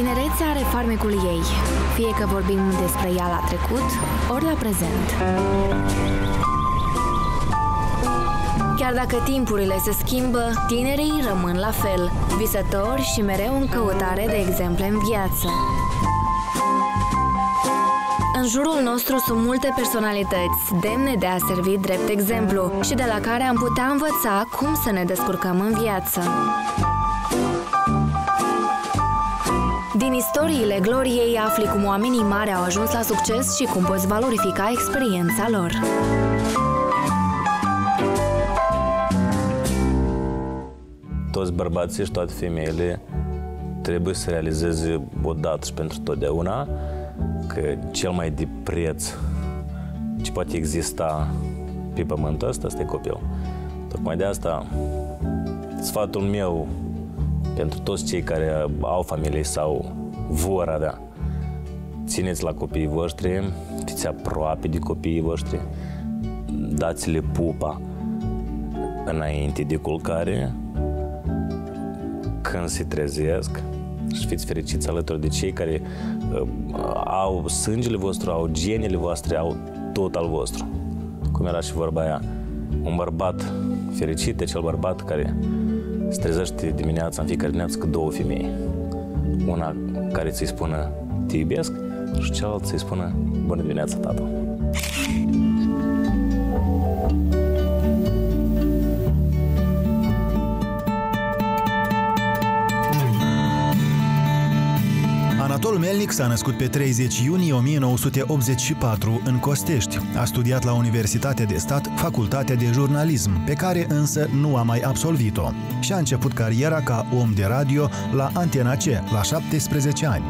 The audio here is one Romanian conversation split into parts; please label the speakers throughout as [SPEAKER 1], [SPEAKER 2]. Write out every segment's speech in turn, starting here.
[SPEAKER 1] Tinerețea are farmecul ei, fie că vorbim despre ea la trecut, ori la prezent. Chiar dacă timpurile se schimbă, tinerii rămân la fel, visători și mereu în căutare de exemple în viață. În jurul nostru sunt multe personalități demne de a servi drept exemplu și de la care am putea învăța cum să ne descurcăm în viață. Istoriile gloriei afli cum oamenii mari au ajuns la succes și cum poți valorifica experiența lor.
[SPEAKER 2] Toți bărbații și toate femeile trebuie să realizeze odată și pentru totdeauna că cel mai de preț ce poate exista pe pământul ăsta, este copil. Tocmai de asta sfatul meu pentru toți cei care au familie sau vor avea, țineți la copiii voștri, fiți aproape de copiii voștri, dați-le pupa înainte de culcare, când se trezesc și fiți fericiți alături de cei care uh, au sângele vostru, au genele voastre, au tot al vostru. Cum era și vorba aia, un bărbat fericit e cel bărbat care se trezește dimineața, în fiecare dimineață, cu două femei. Una care ți-i spună te iubesc și cealaltă ți-i spună bună dimineața, tată.
[SPEAKER 3] Anatol Melnic s-a născut pe 30 iunie 1984 în Costești. A studiat la Universitatea de Stat Facultatea de Jurnalism, pe care însă nu a mai absolvit-o. Și a început cariera ca om de radio la Antena C, la 17 ani.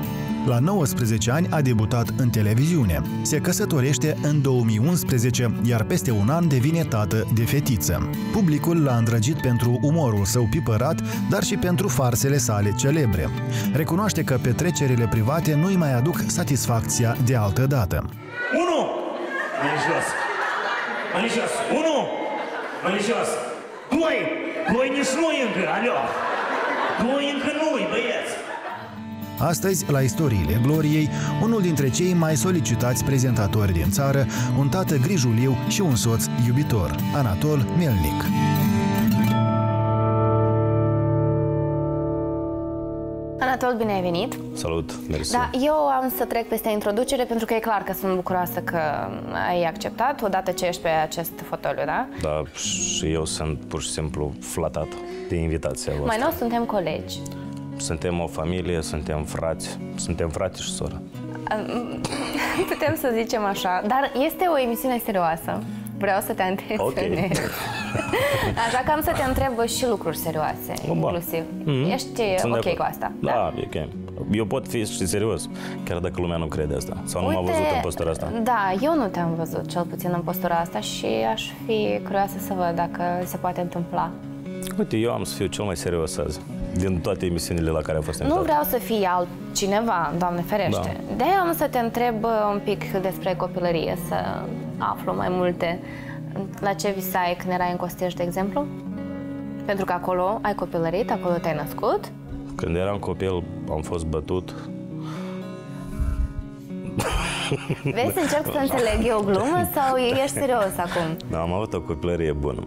[SPEAKER 3] La 19 ani a debutat în televiziune. Se căsătorește în 2011, iar peste un an devine tată de fetiță. Publicul l-a îndrăgit pentru umorul său pipărat, dar și pentru farsele sale celebre. Recunoaște că petrecerile private nu-i mai aduc satisfacția de altă dată.
[SPEAKER 4] 1! Mâini jos! Mâini jos! 1! Mâini jos! 2! 2 nici nu încă, alo! 2 încă nu băieți!
[SPEAKER 3] Astăzi, la istoriile gloriei, unul dintre cei mai solicitați prezentatori din țară, un tată grijuliu și un soț iubitor, Anatol Melnic.
[SPEAKER 5] Anatol, bine ai venit!
[SPEAKER 2] Salut, mersi.
[SPEAKER 5] Da, eu am să trec peste introducere pentru că e clar că sunt bucuroasă că ai acceptat odată ce ești pe acest fotoliu, da?
[SPEAKER 2] Da, și eu sunt pur și simplu flatat de invitația voastră.
[SPEAKER 5] Mai nou suntem colegi.
[SPEAKER 2] Suntem o familie, suntem frați, suntem frate și soră.
[SPEAKER 5] Putem să zicem așa, dar este o emisiune serioasă. Vreau să te antenționez.
[SPEAKER 2] Ok.
[SPEAKER 5] Așa că am să te întreb și lucruri serioase,
[SPEAKER 2] Bun.
[SPEAKER 5] inclusiv.
[SPEAKER 2] Mhm.
[SPEAKER 5] Ești
[SPEAKER 2] Sunt de
[SPEAKER 5] ok
[SPEAKER 2] acord.
[SPEAKER 5] cu asta?
[SPEAKER 2] Da, e ok. Eu pot fi și serios, chiar dacă lumea nu crede asta. Sau nu m-a văzut în postura asta.
[SPEAKER 5] Da, eu nu te-am văzut cel puțin în postura asta și aș fi curioasă să văd dacă se poate întâmpla.
[SPEAKER 2] Uite, eu am să fiu cel mai serios azi, din toate emisiunile la care am fost
[SPEAKER 5] Nu
[SPEAKER 2] invitat.
[SPEAKER 5] vreau să fii altcineva, Doamne ferește.
[SPEAKER 2] Da.
[SPEAKER 5] De-aia am să te întreb uh, un pic despre copilărie, să aflu mai multe. La ce visai când erai în Costești, de exemplu? Pentru că acolo ai copilărit, acolo te-ai născut.
[SPEAKER 2] Când eram copil, am fost bătut.
[SPEAKER 5] Vezi, încerc să înțeleg eu o glumă sau ești serios acum?
[SPEAKER 2] Da, am avut o copilărie bună.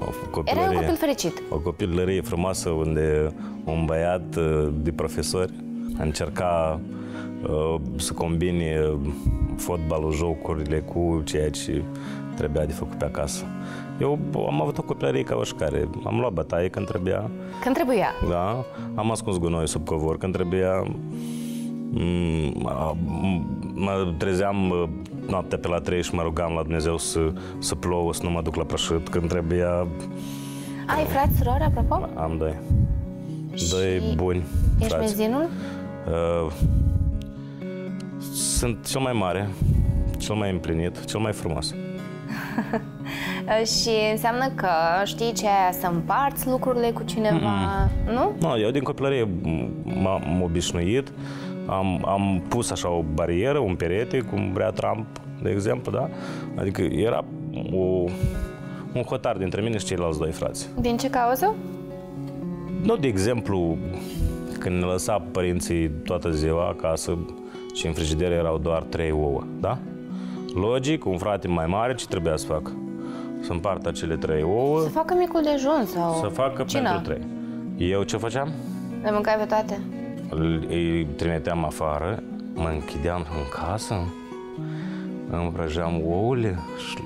[SPEAKER 2] O
[SPEAKER 5] Erai un copil fericit.
[SPEAKER 2] O copilărie frumoasă unde un băiat uh, de profesori încerca uh, să combine fotbalul, jocurile cu ceea ce trebuia de făcut pe acasă. Eu am avut o copilărie ca oricare. Am luat bătaie când trebuia,
[SPEAKER 5] Când trebuia.
[SPEAKER 2] da? Am ascuns gunoi sub covor când trebuia. Mm, a- m- Mă trezeam uh, noaptea pe la 3 și mă rugam la Dumnezeu să, să plouă, să nu mă duc la prășit când trebuia.
[SPEAKER 5] Ai frați, surori, apropo?
[SPEAKER 2] Am doi. Doi buni
[SPEAKER 5] Ești
[SPEAKER 2] frați.
[SPEAKER 5] benzinul?
[SPEAKER 2] Uh, sunt cel mai mare, cel mai împlinit, cel mai frumos.
[SPEAKER 5] Uh, Și înseamnă că știi ce aia să împarți lucrurile cu cineva, nu?
[SPEAKER 2] No, eu din copilărie m-am obișnuit, am, am pus așa o barieră, un perete, cum vrea Trump, de exemplu, da? Adică era o, un hotar dintre mine și ceilalți doi frați.
[SPEAKER 5] Din ce cauză?
[SPEAKER 2] Nu, de exemplu, când ne lăsa părinții toată ziua acasă și în frigider erau doar trei ouă, da? Logic, un frate mai mare, ce trebuia să facă? Să împartă acele trei ouă,
[SPEAKER 5] Să facă micul dejun sau
[SPEAKER 2] să facă
[SPEAKER 5] cina.
[SPEAKER 2] pentru trei. Eu ce făceam?
[SPEAKER 5] Le mâncai pe toate?
[SPEAKER 2] Îl- Îi trimiteam afară, mă închideam în casă, îmi prăjeam ouăle și,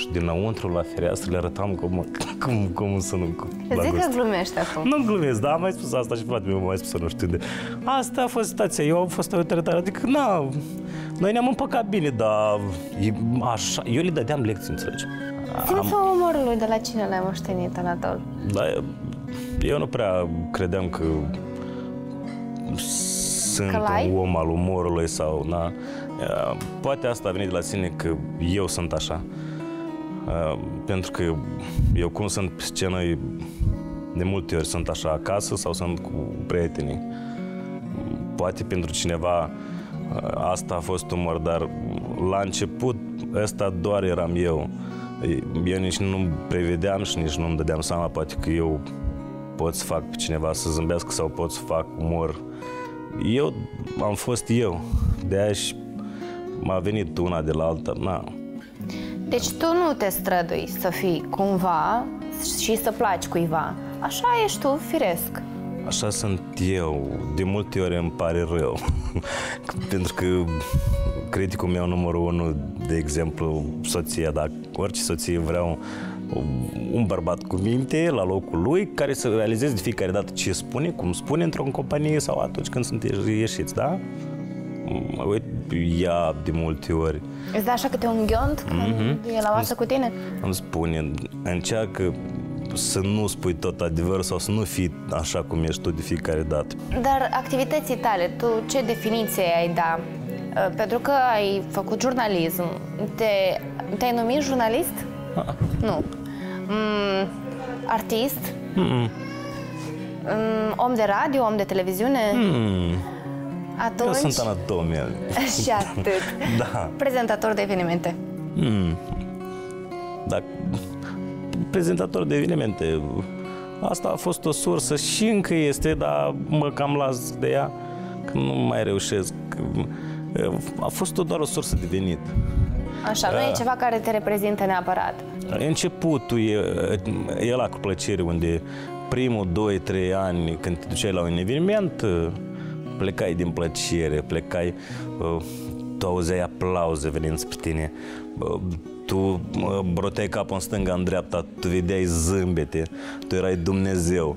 [SPEAKER 2] și dinăuntru la fereastră le arătam cum, cum, cum să nu... Cu,
[SPEAKER 5] Îți
[SPEAKER 2] la
[SPEAKER 5] zic
[SPEAKER 2] gust.
[SPEAKER 5] că glumești acum.
[SPEAKER 2] Nu glumesc, dar am mai spus asta și fratele meu m-a mai spus nu știu de. Asta a fost situația, eu am fost autoritar, adică na, noi ne-am împăcat bine, dar e, așa, eu le dădeam lecții, înțelegi?
[SPEAKER 5] Simțul umorului de la cine l-ai moștenit, Anatol?
[SPEAKER 2] Dar eu nu prea credeam că sunt
[SPEAKER 5] Că l-ai?
[SPEAKER 2] un om al umorului sau, na. Uh, Poate asta a venit de la sine că eu sunt așa. Uh, Pentru că eu cum sunt pe scenă, de multe ori sunt așa acasă sau sunt cu prietenii. Poate pentru cineva uh, asta a fost umor, dar la început ăsta doar eram eu. Eu nici nu prevedeam și nici nu-mi dădeam seama, poate că eu pot să fac pe cineva să zâmbească sau pot să fac umor. Eu am fost eu, de aia și m-a venit una de la alta. Na.
[SPEAKER 5] Deci tu nu te strădui să fii cumva și să placi cuiva. Așa ești tu, firesc.
[SPEAKER 2] Așa sunt eu. De multe ori îmi pare rău. Pentru că criticul meu numărul unu, de exemplu, soția, dacă orice soție vrea un, un bărbat cu minte la locul lui, care să realizeze de fiecare dată ce spune, cum spune într-o companie sau atunci când sunt ieșiți, da? Uite, ea de multe ori
[SPEAKER 5] Îți dă așa câte un ghiont când
[SPEAKER 2] Mhm.
[SPEAKER 5] e la masă cu tine?
[SPEAKER 2] îmi spune, încearcă să nu spui tot adevărul sau să nu fii așa cum ești tu de fiecare dată.
[SPEAKER 5] Dar activității tale, tu ce definiție ai da? Uh, Pentru că ai făcut jurnalism, te, te-ai numit jurnalist? Nu. Mm, artist? Mm, om de radio, om de televiziune?
[SPEAKER 2] Hmm.
[SPEAKER 5] Atunci...
[SPEAKER 2] Eu sunt anatomia.
[SPEAKER 5] Și atât.
[SPEAKER 2] Da.
[SPEAKER 5] Prezentator de evenimente.
[SPEAKER 2] Dar prezentator de evenimente, asta a fost o sursă și încă este, dar mă cam las de ea, că nu mai reușesc. A fost doar o sursă de venit.
[SPEAKER 5] Așa, nu e ceva care te reprezintă neapărat.
[SPEAKER 2] Începutul e, e la cu plăcere unde primul 2-3 ani când te duceai la un eveniment plecai din plăcere, plecai uh, tu auzeai aplauze venind spre tine uh, tu uh, broteai capul în stânga, în dreapta, tu vedeai zâmbete, tu erai Dumnezeu.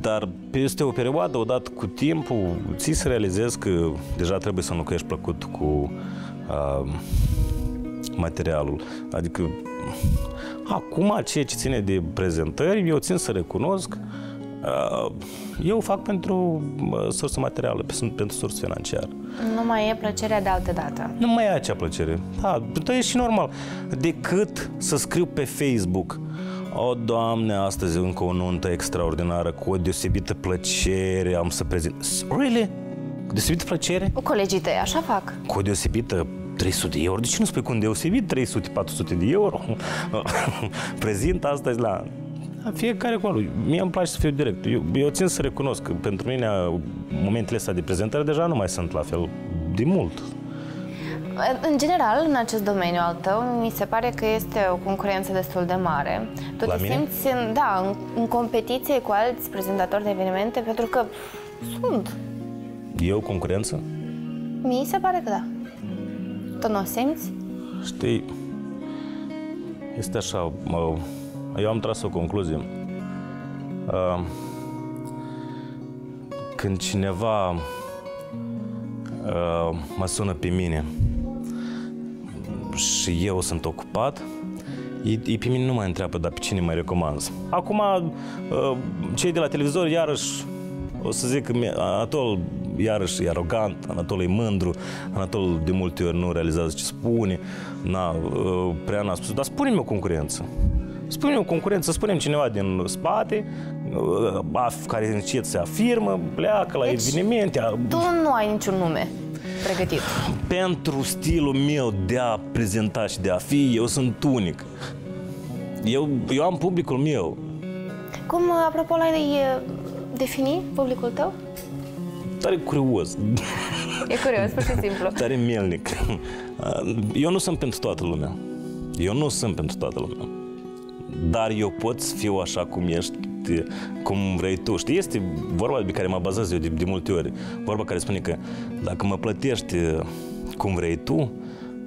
[SPEAKER 2] Dar peste o perioadă, odată cu timpul, ți se realizezi că deja trebuie să nu că ești plăcut cu uh, materialul. Adică acum ceea ce ține de prezentări, eu țin să recunosc uh, eu fac pentru uh, sursă materială, pe- pentru sursă financiară.
[SPEAKER 5] Nu mai e plăcerea de altă dată.
[SPEAKER 2] Nu mai e acea plăcere. Da, dar e și normal. Decât să scriu pe Facebook o, Doamne, astăzi încă o nuntă extraordinară, cu o deosebită plăcere, am să prezint. Really? Cu deosebită plăcere?
[SPEAKER 5] Colegii tăi așa fac.
[SPEAKER 2] Cu o deosebită 300 de euro. De ce nu spui cu un deosebit 300-400 de euro? Prezint astăzi la la fiecare cu al lui. Mie îmi place să fiu direct. Eu, eu țin să recunosc că pentru mine momentele astea de prezentare deja nu mai sunt la fel de mult.
[SPEAKER 5] În general, în acest domeniu al tău, mi se pare că este o concurență destul de mare. Tu
[SPEAKER 2] La
[SPEAKER 5] te
[SPEAKER 2] mine?
[SPEAKER 5] simți în, da, în, în competiție cu alți prezentatori de evenimente, pentru că sunt.
[SPEAKER 2] Eu concurență?
[SPEAKER 5] Mi se pare că da. Tu nu o simți?
[SPEAKER 2] Știi, este așa, mă, eu am tras o concluzie. Uh, când cineva uh, mă sună pe mine și eu sunt ocupat, ei, ei pe mine nu mai întreabă, dar pe cine mai recomand. Acum, uh, cei de la televizor, iarăși, o să zic că mi- Anatol iarăși e arogant, Anatol e mândru, Anatol de multe ori nu realizează ce spune, na, uh, prea n-a spus, dar spune-mi o concurență. Spune-mi o concurență, spunem cineva din spate, uh, af- care încet se afirmă, pleacă la
[SPEAKER 5] Deci,
[SPEAKER 2] evenimente, a-
[SPEAKER 5] Tu nu ai niciun nume pregătit.
[SPEAKER 2] pentru stilul meu de a prezenta și de a fi, eu sunt unic. Eu, eu am publicul meu.
[SPEAKER 5] Cum, apropo, l-ai uh, defini publicul tău?
[SPEAKER 2] tare curios,
[SPEAKER 5] E curios, pur și simplu.
[SPEAKER 2] tare melnic. Eu nu sunt pentru toată lumea. Eu nu sunt pentru toată lumea. Dar eu pot să fiu așa cum ești, cât, cum vrei tu. Știi, este vorba pe care mă bazez eu de, de multe ori. Vorba care spune că dacă mă plătești uh, cum vrei tu,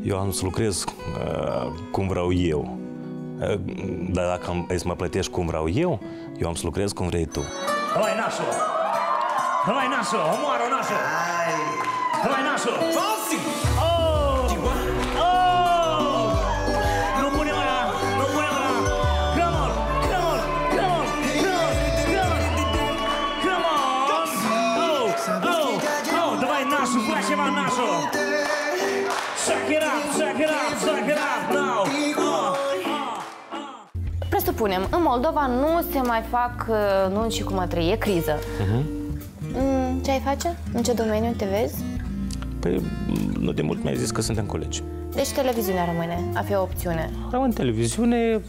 [SPEAKER 2] eu am să lucrez uh, cum vreau eu. Uh, dar dacă am, ai să mă plătești cum vreau eu, eu am să lucrez cum vrei tu.
[SPEAKER 4] Hai, nașu! Hai, nașu! Omoară, nașu! Hai! Hai, nașu! Falsi!
[SPEAKER 5] Presupunem, în Moldova nu se mai fac uh, nunți și cumătrii, e criză. Mm, ce ai face? În ce domeniu te vezi?
[SPEAKER 2] Păi, nu de mult mi-ai zis că suntem colegi.
[SPEAKER 5] Deci televiziunea rămâne, a fi o opțiune.
[SPEAKER 2] Rămân în televiziune,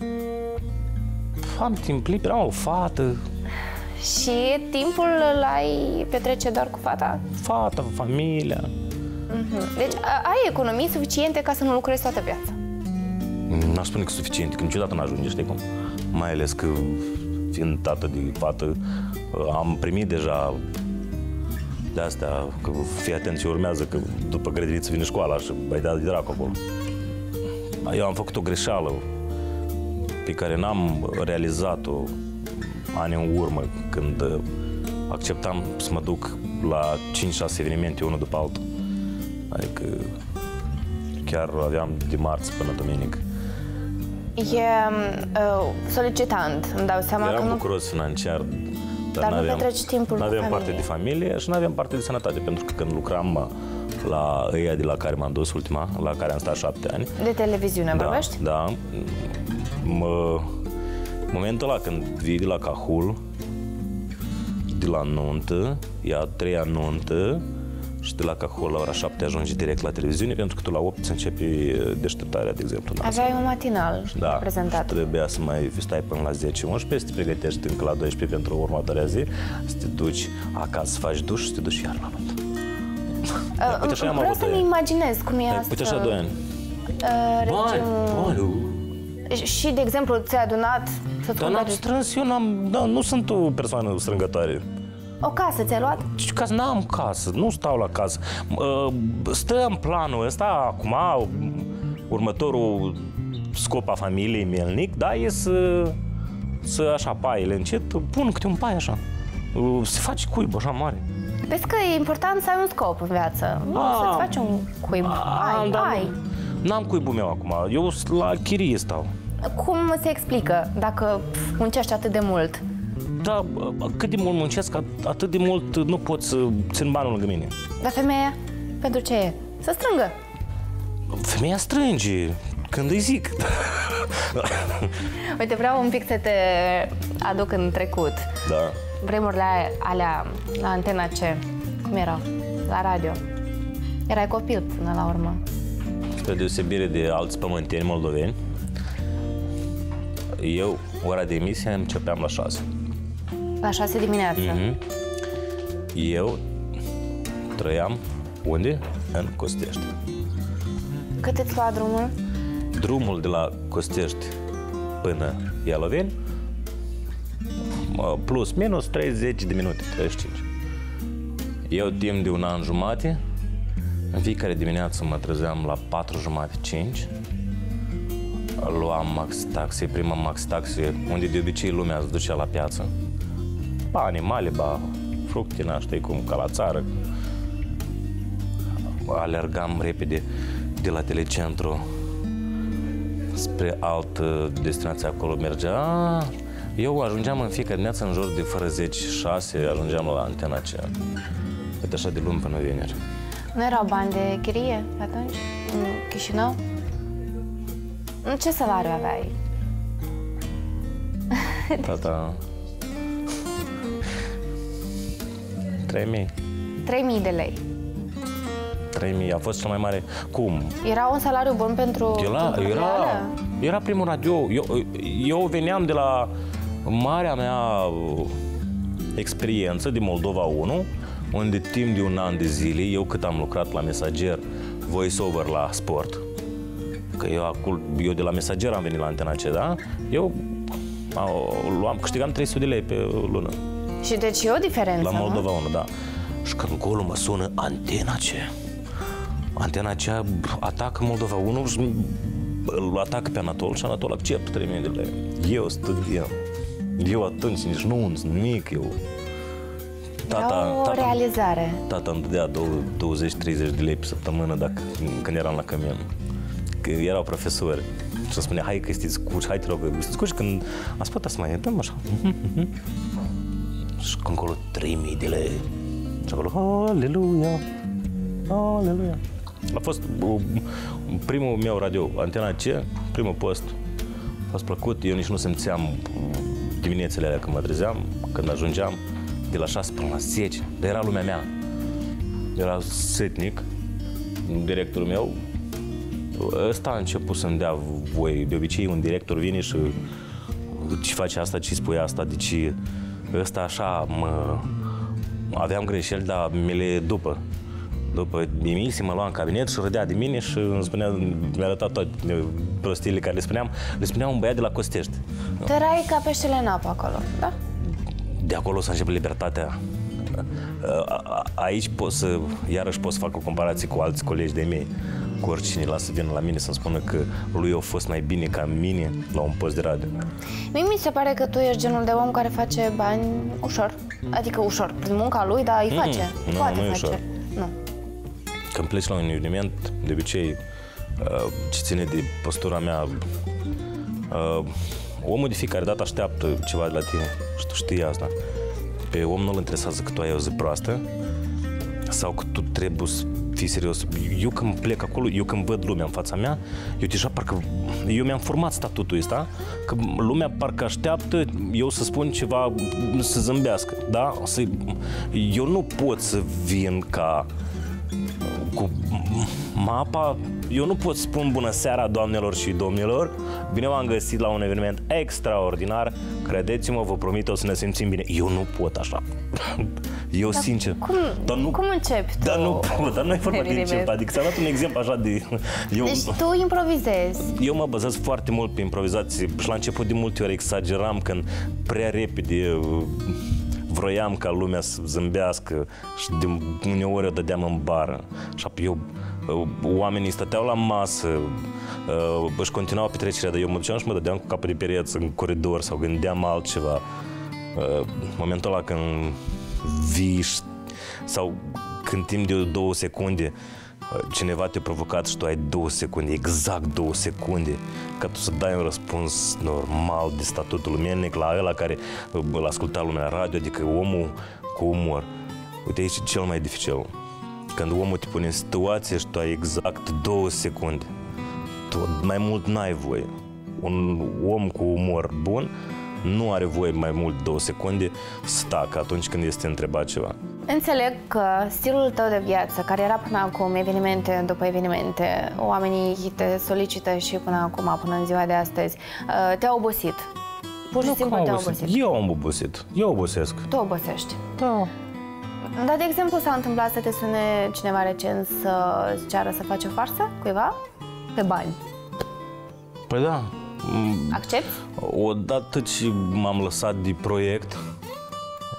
[SPEAKER 2] am timp liber, am o fată,
[SPEAKER 5] Și timpul îl ai petrece doar cu fata?
[SPEAKER 2] fata, familia.
[SPEAKER 5] Deci a- ai economii suficiente ca să nu lucrezi toată viața.
[SPEAKER 2] N-aș spune că suficient, că niciodată n-ajunge, știi cum? Mai ales că, fiind tată de fată, am primit deja de astea, că fii atent ce urmează, că după grădiniță vine școala și mai dat de dracu acolo. Eu am făcut o greșeală pe care n-am realizat-o ani în urmă, când uh, acceptam să mă duc la 5-6 evenimente unul după altul. Adică chiar aveam de marți până duminică.
[SPEAKER 5] E uh, solicitant, îmi dau seama că
[SPEAKER 2] Eram
[SPEAKER 5] nu...
[SPEAKER 2] bucuros financiar, dar,
[SPEAKER 5] Dar nu
[SPEAKER 2] n-aveam-
[SPEAKER 5] petreci timpul cu
[SPEAKER 2] n-aveam
[SPEAKER 5] familie.
[SPEAKER 2] parte de familie și nu aveam parte de sănătate, pentru că când lucram uh, la ăia de la care m-am dus ultima, la care am stat șapte ani,
[SPEAKER 5] De televiziune
[SPEAKER 2] da,
[SPEAKER 5] vorbești?
[SPEAKER 2] da, mă, momentul ăla când vii de la Cahul, de la nuntă, e a treia nuntă, și de la Cahul la ora 7 ajungi direct la televiziune, pentru că tu la 8 îți începi uh, deșteptarea, de exemplu. în
[SPEAKER 5] Aveai un matinal
[SPEAKER 2] da,
[SPEAKER 5] prezentat.
[SPEAKER 2] și trebuia să mai stai până la 10-11, să te pregătești încă la 12 pentru următoarea zi, să te duci acasă, să faci duș și să te duci iar la nuntă.
[SPEAKER 5] Uh,
[SPEAKER 2] uite, așa am
[SPEAKER 5] Vreau
[SPEAKER 2] avut
[SPEAKER 5] să-mi
[SPEAKER 2] de-
[SPEAKER 5] imaginez cum e
[SPEAKER 2] Hai,
[SPEAKER 5] asta.
[SPEAKER 2] Uite așa, 2 ani.
[SPEAKER 5] Uh, regimul- Și, de exemplu, ți-ai adunat să-ți
[SPEAKER 2] Dar n-am
[SPEAKER 5] cumperi
[SPEAKER 2] strâns, eu n-am, da, nu sunt o persoană strângătoare.
[SPEAKER 5] O casă, ți-ai luat?
[SPEAKER 2] Și ca n-am casă, nu stau la casă. Uh, Stă în planul ăsta, acum, următorul scop a familiei Melnic, da, e să, să așa, paiele încet, pun câte un pai așa. Uh, Se face cuib așa mare.
[SPEAKER 5] Vezi că e important să ai un scop în viață. Nu
[SPEAKER 2] Ah.
[SPEAKER 5] să-ți faci un cuib. Ai,
[SPEAKER 2] dar
[SPEAKER 5] ai.
[SPEAKER 2] nu- N-am cuibul meu acum, eu s- la chirie stau.
[SPEAKER 5] Cum se explică dacă pf, muncești atât de mult?
[SPEAKER 2] Da, cât de mult muncesc, at- atât de mult nu pot să țin banul lângă mine.
[SPEAKER 5] Dar femeia, pentru ce e? Să strângă.
[SPEAKER 2] Femeia strânge când îi zic.
[SPEAKER 5] Uite, vreau un pic să te aduc în trecut.
[SPEAKER 2] da.
[SPEAKER 5] Vremurile alea, alea la Antena C, cum erau? La radio. Erai copil până la urmă.
[SPEAKER 2] Spre deosebire de alți pământeni moldoveni, eu, ora de emisie, începeam la 6.
[SPEAKER 5] La șase dimineața.
[SPEAKER 2] Mhm. Eu trăiam unde? În Costești.
[SPEAKER 5] Cât îți lua drumul?
[SPEAKER 2] Drumul de la Costești până Ialoveni, mă, plus minus 30 de minute, 35. Eu timp de un an jumate, în fiecare dimineață mă trezeam la 4 jumate, 5. Luam max taxi, prima max taxi, unde de obicei lumea se ducea la piață. Ba animale, ba fructe, na, știi cum, ca la țară. Alergam repede de la telecentru spre altă destinație acolo mergea. Eu ajungeam în fiecare dimineață în jur de fără 10, 6, ajungeam la antena aceea. Uite așa de luni până vineri.
[SPEAKER 5] Nu erau bani de chirie atunci? În Chișinău? În Ce salariu aveai?
[SPEAKER 2] Tata... 3000.
[SPEAKER 5] 3000 de lei.
[SPEAKER 2] 3000 a fost cel mai mare. Cum?
[SPEAKER 5] Era un salariu bun pentru
[SPEAKER 2] Era,
[SPEAKER 5] timpul
[SPEAKER 2] era,
[SPEAKER 5] reală?
[SPEAKER 2] era primul radio. Eu, eu veneam de la marea mea uh, experiență din Moldova 1, unde timp de un an de zile, eu cât am lucrat la mesager, voice-over la sport, că eu, acolo, eu de la mesager am venit la Antena C, da? Eu luam, câștigam 300 de lei pe lună.
[SPEAKER 5] Și deci e o diferență,
[SPEAKER 2] La Moldova 1, da. Și când golul mă sună Antena C. Antena C atacă Moldova 1 și îl atacă pe Anatol și Anatol acceptă 3000 de lei. Eu studiam. Eu atunci nici nu sunt nimic, eu
[SPEAKER 5] Tata, Era o tata, realizare.
[SPEAKER 2] Tata îmi dădea 20-30 de lei pe săptămână dacă, când eram la camion. Că erau profesori și îmi spunea, hai că știți cuci, hai te rog, știți cuci, când am spus, să mai dăm așa. și când acolo 3000 de lei. Și acolo, aleluia, aleluia. A fost primul meu radio, Antena C, primul post. A fost plăcut, eu nici nu simțeam diminețele alea când mă trezeam, când ajungeam de la 6 până la 10, dar era lumea mea. Era setnic, directorul meu. Ăsta a început să-mi dea voie. De obicei, un director vine și ce face asta, ce spui asta, deci ăsta așa mă... Aveam greșeli, dar mi le după. După emisii mă lua în cabinet și râdea de mine și îmi spunea, mi-a arătat toate prostiile care le spuneam, le spunea un băiat de la Costești.
[SPEAKER 5] Te erai ca peștele în apă acolo, da?
[SPEAKER 2] de acolo să începe libertatea. Aici pot să, iarăși pot să fac o comparație cu alți colegi de mei, cu oricine lasă să vină la mine să-mi spună că lui a fost mai bine ca mine la un post de radio.
[SPEAKER 5] Mie mi se pare că tu ești genul de om care face bani ușor. Adică ușor, prin munca lui, dar îi face. Mm, nu, Poate nu face. Ușor. Nu.
[SPEAKER 2] Când pleci la un eveniment, de obicei, ce ține de postura mea, omul de fiecare dată așteaptă ceva de la tine și tu știi asta. Pe om nu-l interesează că tu ai o zi proastă sau că tu trebuie să fii serios. Eu când plec acolo, eu când văd lumea în fața mea, eu deja parcă, eu mi-am format statutul ăsta, că lumea parcă așteaptă eu să spun ceva, să zâmbească, da? Să, eu nu pot să vin ca cu mapa, eu nu pot spun bună seara doamnelor și domnilor, bine v-am găsit la un eveniment extraordinar, credeți-mă, vă promit, o să ne simțim bine. Eu nu pot așa. Eu dar sincer.
[SPEAKER 5] Cum, dar nu, cum începi tu?
[SPEAKER 2] Dar nu pot, dar nu e vorba de încep. Adică ți-am dat un exemplu așa de...
[SPEAKER 5] Eu, deci tu improvizezi.
[SPEAKER 2] Eu mă bazez foarte mult pe improvizație și la început de multe ori exageram când prea repede vroiam ca lumea să zâmbească și de uneori o dădeam în bară. Și eu, oamenii stăteau la masă, uh, își continuau petrecerea, dar eu mă duceam și mă dădeam cu capul de pereți în coridor sau gândeam altceva. Uh, momentul ăla când vii sau când timp de două secunde cineva te-a provocat și tu ai două secunde, exact două secunde, ca tu să dai un răspuns normal de statutul lumelnic la ăla care îl asculta lumea la radio, adică omul cu umor. Uite, aici e cel mai dificil. Când omul te pune în situație și tu ai exact două secunde. Tu mai mult n-ai voie. Un om cu umor bun nu are voie mai mult două secunde să tacă atunci când este întrebat ceva.
[SPEAKER 5] Înțeleg că stilul tău de viață, care era până acum evenimente după evenimente, oamenii te solicită și până acum, până în ziua de astăzi, uh, te-a obosit. Pur și simplu te-a obosit.
[SPEAKER 2] Eu am obosit. Eu obosesc.
[SPEAKER 5] Tu obosești.
[SPEAKER 2] Da.
[SPEAKER 5] Dar, de exemplu, s-a întâmplat să te sune cineva recent să ceară să faci o farsă cuiva? Pe bani.
[SPEAKER 2] Păi da.
[SPEAKER 5] Accepti?
[SPEAKER 2] Odată ce m-am lăsat de proiect,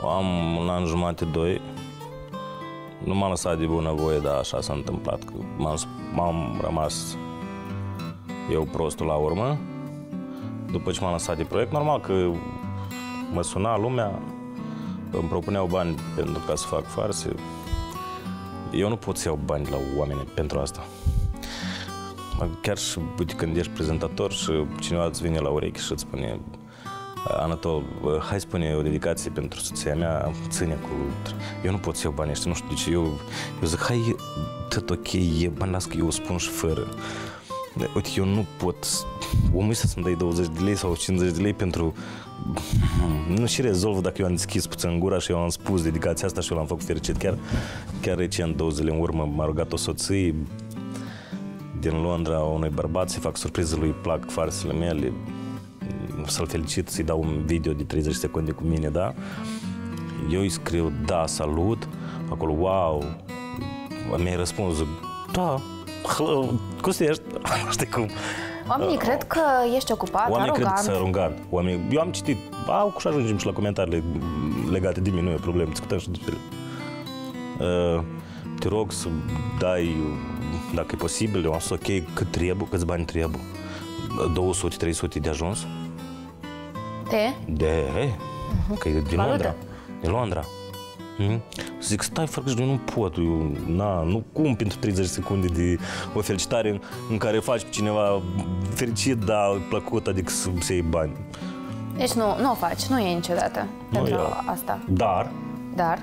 [SPEAKER 2] am un an jumate, doi, nu m-am lăsat de bună voie, dar așa s-a întâmplat. Că m-am, m-am rămas eu prostul la urmă. După ce m-am lăsat de proiect, normal că mă suna lumea, îmi propuneau bani pentru ca să fac farse. Eu nu pot să iau bani de la oameni pentru asta. Chiar și uite, când ești prezentator și cineva îți vine la urechi și îți spune Anatol, hai spune o dedicație pentru soția mea, ține cu... Eu nu pot să iau banii ăștia, nu știu de ce. Eu, eu zic, hai, tot ok, e bani, las că eu o spun și fără. Uite, eu nu pot... Omul ăsta să-mi dai 20 de lei sau 50 de lei pentru... Nu și rezolv dacă eu am deschis puțin gura și eu am spus dedicația asta și eu l-am făcut fericit. Chiar, chiar recent, două zile în urmă, m-a rugat o soție din Londra unui bărbat să fac surpriză lui, plac farsele mele să-l felicit, să-i dau un video de 30 secunde cu mine, da? eu îi scriu, da, salut, acolo, wow, mi-ai răspuns, da, Costești, știi cum.
[SPEAKER 5] Oamenii uh, cred că ești ocupat,
[SPEAKER 2] Oamenii
[SPEAKER 5] arogant.
[SPEAKER 2] cred că sunt arogant. Oamenii, eu am citit, au cu și ajungem și la comentariile legate de mine, nu e problemă, discutăm și despre ele. Uh, te rog să dai, dacă e posibil, eu am să ok, cât trebuie, câți bani trebuie. 200-300 de ajuns?
[SPEAKER 5] De?
[SPEAKER 2] De, uh-huh. că e din
[SPEAKER 5] Valută.
[SPEAKER 2] Londra. Din Londra. Mm? Zic, stai, frate, eu nu pot, eu, na, nu cum pentru 30 secunde de o felicitare în, în care faci pe cineva fericit, dar plăcut, adică să, să iei bani.
[SPEAKER 5] Deci nu, nu o faci, nu e niciodată pentru
[SPEAKER 2] eu.
[SPEAKER 5] asta.
[SPEAKER 2] Dar,
[SPEAKER 5] Dar,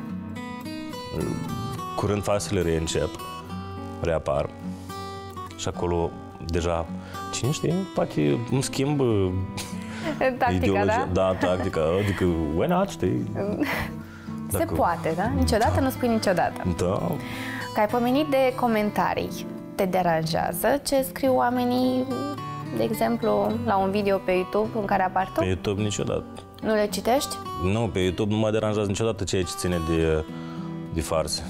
[SPEAKER 2] curând fasele reîncep, reapar și acolo deja, cine știe, poate îmi schimb uh,
[SPEAKER 5] tactica,
[SPEAKER 2] ideologia.
[SPEAKER 5] da?
[SPEAKER 2] Da, tactica, adică, why not, știi?
[SPEAKER 5] Se
[SPEAKER 2] Dacă-
[SPEAKER 5] poate, da? Niciodată nu spui niciodată.
[SPEAKER 2] Da,
[SPEAKER 5] Că ai pomenit de comentarii. Te deranjează ce scriu oamenii, de exemplu, la un video pe YouTube în care apar tu?
[SPEAKER 2] pe YouTube niciodată.
[SPEAKER 5] Nu le citești?
[SPEAKER 2] Nu, pe YouTube nu mă deranjează niciodată ceea ce ține de, de farse.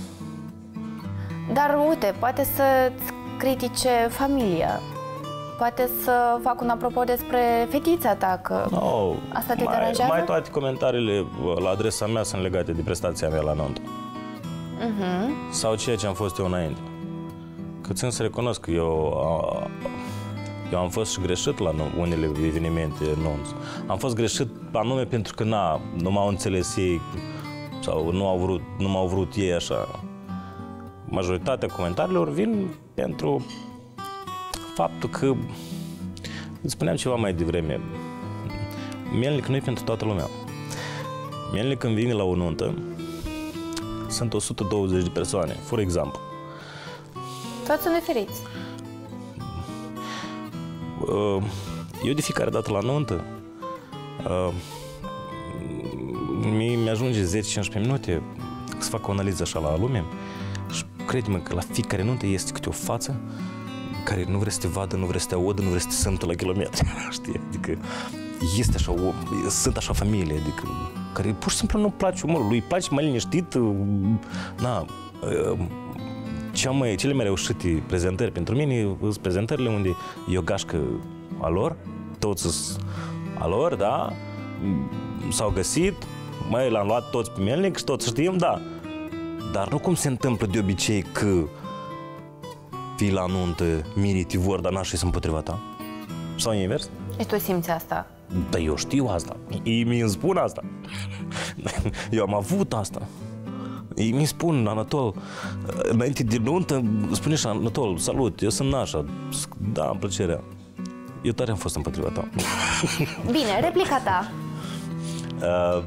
[SPEAKER 5] Dar uite, poate să-ți critique familia. Poate să fac un apropo despre fetița ta, că
[SPEAKER 2] No,
[SPEAKER 5] Asta te
[SPEAKER 2] mai,
[SPEAKER 5] deranjează?
[SPEAKER 2] Mai toate comentariile uh, la adresa mea sunt legate de prestația mea la nuntă.
[SPEAKER 5] Mhm.
[SPEAKER 2] Sau ceea ce am fost eu înainte. Că țin să recunosc că eu, a, eu am fost și greșit la nu- unele evenimente nunți. Am fost greșit anume pentru că na, nu m-au înțeles ei sau nu, au vrut, nu m-au vrut ei așa. Majoritatea comentariilor vin pentru faptul că îți spuneam ceva mai devreme. Mielnic nu e pentru toată lumea. Mielnic când vine la o nuntă, sunt 120 de persoane, for exemplu.
[SPEAKER 5] toți sunt neferiți.
[SPEAKER 2] Uh, Eu de fiecare dată la nuntă uh, mi- mi-ajunge 10-15 minute să fac o analiză așa la lume și crede-mă că la fiecare nuntă este câte o față care nu vrea să te vadă, nu vrea să te audă, nu vrea să te simtă la kilometri, știi? Adică este așa, o, sunt așa familie, adică care pur și simplu nu place umorul lui, îi place mai liniștit, uh, na, uh, cea mai, cele mai reușite prezentări pentru mine sunt prezentările unde e o gașcă a lor, toți sunt a lor, da, s-au găsit, mai l-am luat toți pe melnic și toți știm, da. Dar nu cum se întâmplă de obicei că fii la nuntă, mirii te vor, dar n-aș fi împotriva ta. Sau invers?
[SPEAKER 5] Deci tu simți asta.
[SPEAKER 2] Dar eu știu asta. Ei mi spun asta. Eu am avut asta. Ei mi spun, Anatol, înainte de nuntă, spune și Anatol, salut, eu sunt Nașa. Da, am plăcerea. Eu tare am fost împotriva ta.
[SPEAKER 5] Bine, replica ta.
[SPEAKER 2] Uh,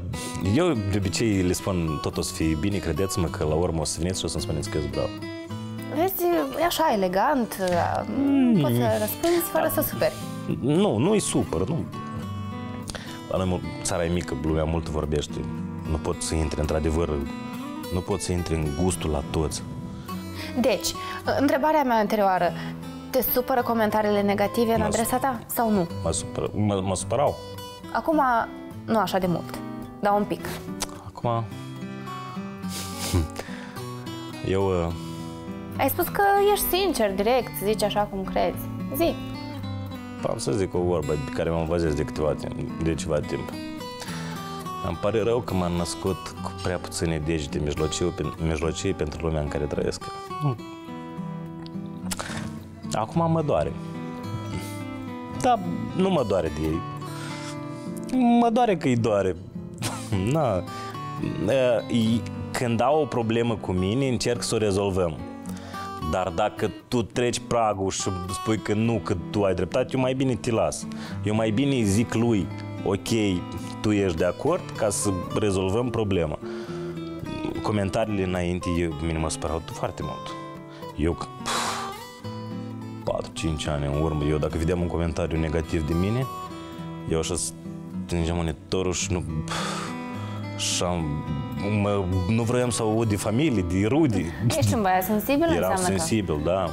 [SPEAKER 2] Eu de obicei le spun tot o să fie bine, credeți-mă că la urmă o să veniți și o să-mi spuneți că eu sunt bravo.
[SPEAKER 5] Vezi, e așa elegant, poți să răspunzi fără să superi.
[SPEAKER 2] Nu, nu e super, nu. La noi, mul- țara e mică, lumea mult vorbește. Nu pot să intri, într-adevăr, nu pot să intri în gustul la toți.
[SPEAKER 5] Deci, întrebarea mea anterioară, te supără comentariile negative în
[SPEAKER 2] Mă
[SPEAKER 5] adresa ta sau nu?
[SPEAKER 2] Mă, supăr, mă, mă supărau.
[SPEAKER 5] Acum, nu așa de mult, dar un pic.
[SPEAKER 2] Acum... Eu... uh,
[SPEAKER 5] Ai spus că ești sincer, direct, zici așa cum crezi. Zi.
[SPEAKER 2] Am să zic o vorbă pe care mă bazez de câteva timp, de ceva timp. Îmi pare rău că m-am născut cu prea puține degete mijlocii, mijlocii pentru lumea în care trăiesc. Nu. Acum mă doare. Da, nu mă doare de ei. Mă doare că îi doare. Na. E- Când au o problemă cu mine, încerc să o rezolvăm. Dar dacă tu treci pragul și spui că nu, că tu ai dreptate, eu mai bine te las. Eu mai bine îi zic lui, ok, tu ești de acord ca să rezolvăm problema. Comentariile înainte, eu, mine mă supărau foarte mult. Eu, pf, 4-5 ani în urmă, eu dacă vedeam un comentariu negativ de mine, eu așa strângeam monitorul și nu... Și am, mă, nu vroiam să aud de familie, de rudi.
[SPEAKER 5] Ești un băiat sensibil,
[SPEAKER 2] Eram
[SPEAKER 5] înseamnă
[SPEAKER 2] sensibil, da.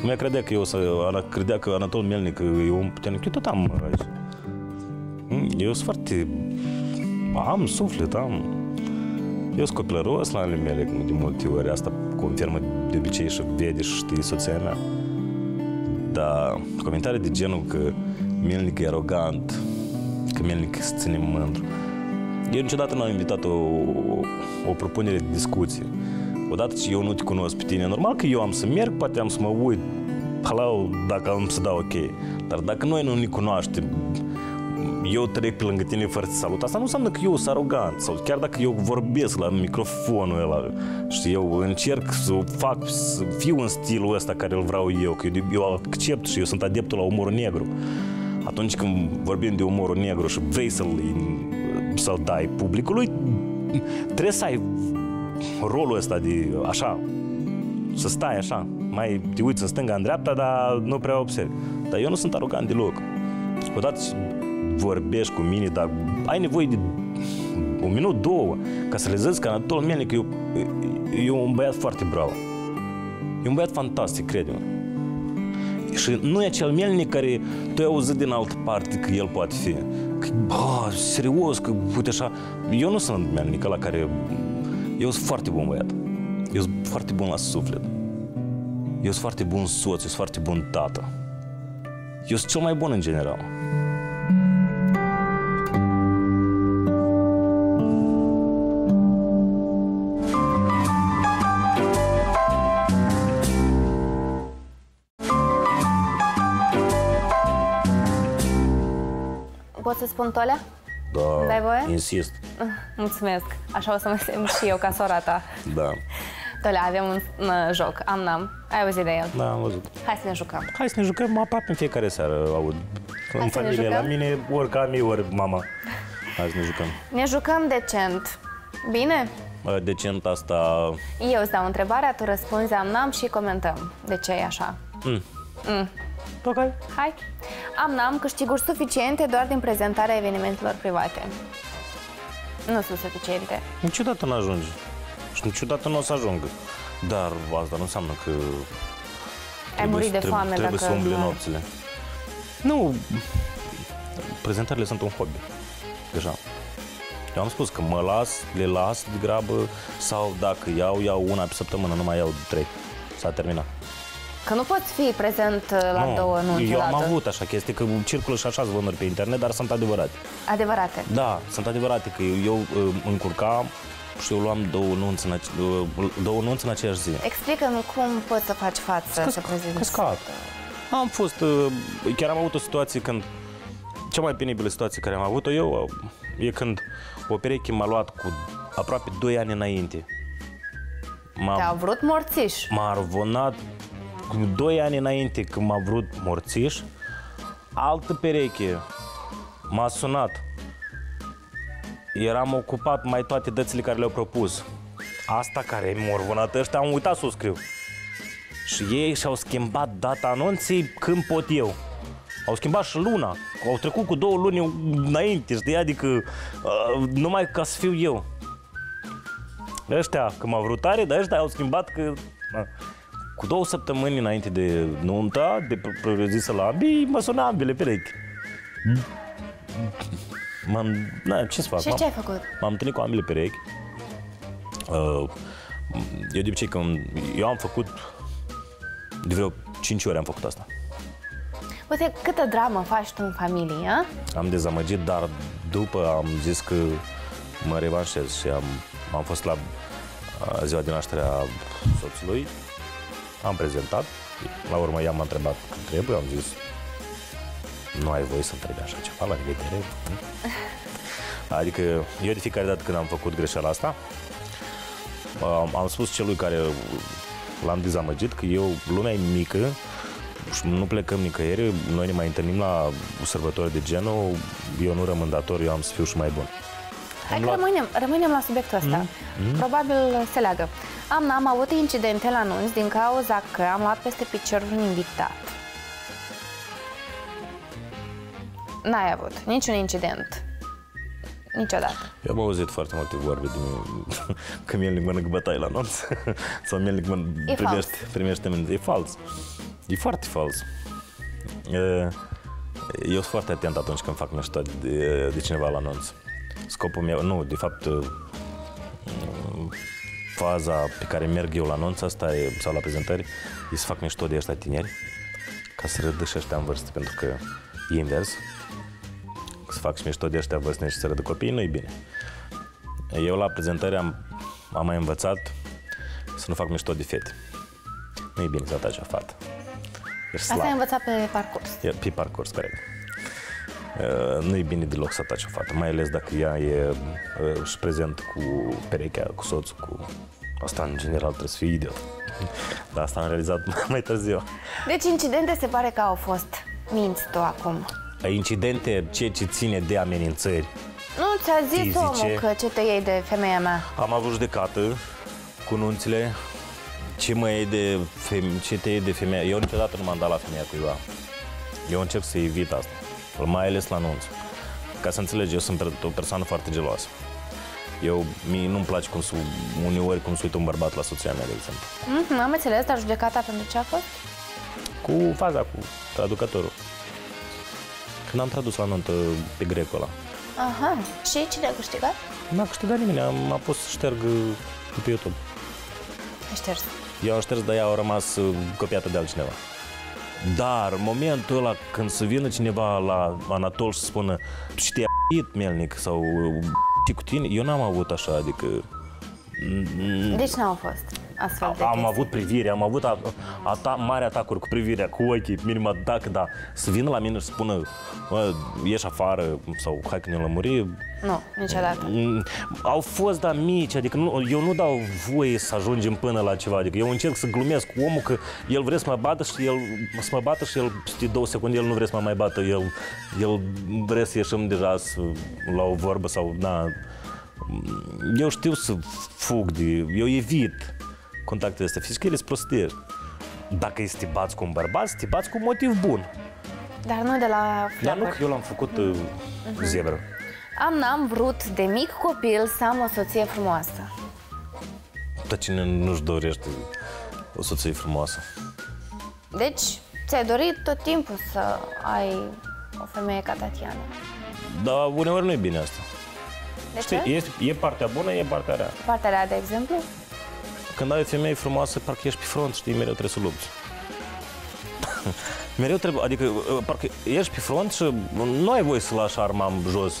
[SPEAKER 2] Cum ea credea că eu să, Ana, credea că Anatol Melnic e un puternic. Eu tot am aici. Mm, Eu sunt foarte... Am suflet, am... Eu sunt copilăros la ale mele de multe ori, asta confirmă de obicei și vede și știe soția mea. Dar comentarii de genul că Milnic e arogant, că Milnic se ține mândru. Eu niciodată nu am invitat o, o propunere de discuție. Odată ce eu nu te cunosc pe tine, normal că eu am să merg, poate am să mă uit, halau, dacă am să dau ok. Dar dacă noi nu ne cunoaștem, eu trec pe lângă tine fără să salut. Asta nu înseamnă că eu sunt arogant sau chiar dacă eu vorbesc la microfonul ăla și eu încerc să fac, să fiu în stilul ăsta care îl vreau eu, că eu accept și eu sunt adeptul la umorul negru. Atunci când vorbim de umorul negru și vrei să-l, să-l dai publicului, trebuie să ai rolul ăsta de așa, să stai așa, mai te uiți în stânga, în dreapta, dar nu prea observi. Dar eu nu sunt arogant deloc. Odată vorbești cu mine, dar ai nevoie de un minut, două, ca să realizezi că Anatol Melnic e, e un băiat foarte bravo. E un băiat fantastic, crede-mă. Și nu e acel melnic care tu ai auzit din altă parte că el poate fi. Că, bă, serios, că uite așa. Eu nu sunt melnic la care... Eu sunt foarte bun băiat. Eu sunt foarte bun la suflet. Eu sunt foarte bun soț, eu sunt foarte bun tată. Eu sunt cel mai bun în general.
[SPEAKER 5] Spun Tolea?
[SPEAKER 2] Da,
[SPEAKER 5] Dai voie?
[SPEAKER 2] insist.
[SPEAKER 5] Mulțumesc. Așa o să mă simt și eu ca sora ta.
[SPEAKER 2] Da,
[SPEAKER 5] Tolea, avem un, un joc. Am n-am. Ai auzit de el.
[SPEAKER 2] da, am văzut.
[SPEAKER 5] Hai să ne jucăm.
[SPEAKER 2] Hai să ne jucăm aproape în fiecare seară, aud.
[SPEAKER 5] Hai
[SPEAKER 2] în
[SPEAKER 5] să ne
[SPEAKER 2] familie, la
[SPEAKER 5] jucăm?
[SPEAKER 2] mine, ori ca mie, ori mama. Hai să ne jucăm.
[SPEAKER 5] Ne jucăm decent. Bine?
[SPEAKER 2] Bă, Decent asta...
[SPEAKER 5] Eu îți dau întrebarea, tu răspunzi am n-am și comentăm. De ce e așa?
[SPEAKER 2] Ok.
[SPEAKER 5] Hai. Am n-am câștiguri suficiente doar din prezentarea evenimentelor private. Nu sunt suficiente.
[SPEAKER 2] Niciodată nu ajunge. Și niciodată nu o să ajungă. Dar asta nu înseamnă că...
[SPEAKER 5] Ai murit de
[SPEAKER 2] trebuie,
[SPEAKER 5] foame
[SPEAKER 2] Trebuie
[SPEAKER 5] dacă...
[SPEAKER 2] să umbli
[SPEAKER 5] nu-
[SPEAKER 2] nopțile. Nu, prezentările sunt un hobby. Deja. Eu am spus că mă las, le las de grabă sau dacă iau, iau una pe săptămână, nu mai iau trei. S-a terminat.
[SPEAKER 5] Că nu poți fi prezent uh, la
[SPEAKER 2] nu,
[SPEAKER 5] două nunți
[SPEAKER 2] eu am
[SPEAKER 5] odată.
[SPEAKER 2] avut așa chestii, că circulă și așa zvonuri pe internet, dar sunt adevărate.
[SPEAKER 5] Adevărate.
[SPEAKER 2] Da, sunt adevărate că eu uh, încurcam și eu luam două nunți în, ace- uh, două nunți în aceeași zi.
[SPEAKER 5] Explică-mi cum poți să faci față să prezinți.
[SPEAKER 2] Căscat. Am fost, uh, chiar am avut o situație când, cea mai penibilă situație care am avut-o eu uh, e când o pereche m-a luat cu aproape 2 ani înainte. M-a,
[SPEAKER 5] Te-au vrut morțiș.
[SPEAKER 2] m-a arvonat cu 2 ani înainte când m-a vrut morțiș, altă pereche m-a sunat. Eram ocupat mai toate dățile care le-au propus. Asta care mi-a arvonat ăștia, am uitat să o scriu. Și ei și-au schimbat data anunții când pot eu. Au schimbat și luna. Au trecut cu două luni înainte, știi? Adică uh, numai ca să fiu eu. Ăștia, că m-au vrut tare, dar ăștia au schimbat că... Na. Cu două săptămâni înainte de nunta, de propriu-zisă la ambii, mă sună ambele perechi. M-am... Na, ce să fac?
[SPEAKER 5] Și
[SPEAKER 2] M-am-
[SPEAKER 5] ce ai făcut?
[SPEAKER 2] M-am întâlnit cu ambele perechi. Uh, eu de obicei când... Eu am făcut... De vreo 5 ori am făcut asta.
[SPEAKER 5] Uite, câtă dramă faci tu în familie, a?
[SPEAKER 2] Am dezamăgit, dar după am zis că mă revanșez și am, am fost la uh, ziua de naștere a soțului, am prezentat, la urmă ea m-a întrebat când trebuie, am zis nu ai voie să întrebi așa ceva, la revedere. Adică eu de fiecare dată când am făcut greșeala asta, am, am spus celui care l-am dezamăgit că eu, lumea e mică și nu plecăm nicăieri, noi ne mai întâlnim la sărbători de genul, eu nu rămân dator, eu am să fiu și mai bun.
[SPEAKER 5] Hai că
[SPEAKER 2] luat-
[SPEAKER 5] rămânem, rămânem la subiectul ăsta. Probabil se leagă. Am, am avut incidente la nunți din cauza că am luat peste picior un invitat. N-ai avut niciun incident. Niciodată.
[SPEAKER 2] Eu am auzit foarte multe vorbe de că mielnic mănâncă bătaie la nunț sau mielnic mănâncă,
[SPEAKER 5] E
[SPEAKER 2] primește, primește mâine. E fals. E foarte fals. E, Eu sunt foarte atent atunci când fac mișto de, de cineva la nunț. Scopul meu, nu, de fapt, faza pe care merg eu la anunț asta e, sau la prezentări e să fac mișto de ăștia tineri ca să râdă și ăștia în vârstă, pentru că e invers. Să fac și mișto de ăștia vârstnici și să râdă copiii, nu-i bine. Eu la prezentări am, am mai învățat să nu fac mișto de fete. Nu e bine să ataci o fată. Ești
[SPEAKER 5] Asta ai
[SPEAKER 2] slab.
[SPEAKER 5] învățat pe parcurs.
[SPEAKER 2] E pe parcurs, corect. Uh, nu e bine deloc să ataci o fată, mai ales dacă ea e uh, și prezent cu perechea, cu soțul, cu... Asta, în general, trebuie să fie idiot. Dar asta am realizat mai târziu.
[SPEAKER 5] Deci incidente se pare că au fost. Minți tu acum.
[SPEAKER 2] Incidente, ceea ce ține de amenințări.
[SPEAKER 5] Nu ți-a zis
[SPEAKER 2] Fizice.
[SPEAKER 5] omul că ce te iei de femeia mea.
[SPEAKER 2] Am avut judecată cu nunțile. Ce mă iei de feme- ce te iei de femeie? Eu niciodată nu m-am dat la femeia cuiva. Eu încerc să evit asta, mai ales la nunți. Ca să înțelegi, eu sunt o persoană foarte geloasă. Eu, mie nu-mi place cum su, uneori cum se uită un bărbat la soția mea, de exemplu.
[SPEAKER 5] Mm, am înțeles, dar judecata pentru ce a fost?
[SPEAKER 2] Cu faza, cu traducătorul. Când am tradus la nuntă pe grecul ăla.
[SPEAKER 5] Aha. Și cine a câștigat?
[SPEAKER 2] N-a câștigat nimeni, am, a pus să șterg uh, pe YouTube.
[SPEAKER 5] Ai șters.
[SPEAKER 2] Eu am șters, dar ea a rămas uh, copiată de altcineva. Dar în momentul ăla când să vină cineva la Anatol și să spună tu știi a**it, Melnic sau știi cu tine, eu n-am avut așa, adică
[SPEAKER 5] Deci n-au fost astfel de
[SPEAKER 2] am
[SPEAKER 5] chestii.
[SPEAKER 2] avut privire, am avut a, ata, mari atacuri cu privirea, cu ochii, minim atac, dar să vină la mine și să spună "Bă, ieși afară sau hai că ne lămuri,
[SPEAKER 5] Nu, niciodată.
[SPEAKER 2] Mm, Au fost, da, mici, adică nu, eu nu dau voie să ajungem până la ceva, adică eu încerc să glumesc cu omul că el vrea să mă bată și el să mă bată și el, știi, două secunde, el nu vrea să mă mai bată, el, el vrea să ieșim deja să, la o vorbă sau, na, eu știu să fug de, eu evit contactele astea fizice, ele sunt prostii. Dacă este te bați cu un bărbat, să te bați cu un motiv bun.
[SPEAKER 5] Dar nu de la
[SPEAKER 2] Dar nu
[SPEAKER 5] flacuri.
[SPEAKER 2] că eu l-am făcut uh, zebră.
[SPEAKER 5] Am n-am vrut de mic copil să am o soție frumoasă.
[SPEAKER 2] Dar cine nu-și dorește o soție frumoasă?
[SPEAKER 5] Deci, ți-ai dorit tot timpul să ai o femeie ca Tatiana.
[SPEAKER 2] Dar uneori nu e bine asta.
[SPEAKER 5] De
[SPEAKER 2] Știi,
[SPEAKER 5] ce?
[SPEAKER 2] este, e partea bună, e partea rea.
[SPEAKER 5] Partea rea, de exemplu?
[SPEAKER 2] Când ai o femeie frumoasă, parcă ești pe front, știi, mereu trebuie să lupți. mereu trebuie, adică uh, parcă ești pe front și nu ai voie să lași arma în jos.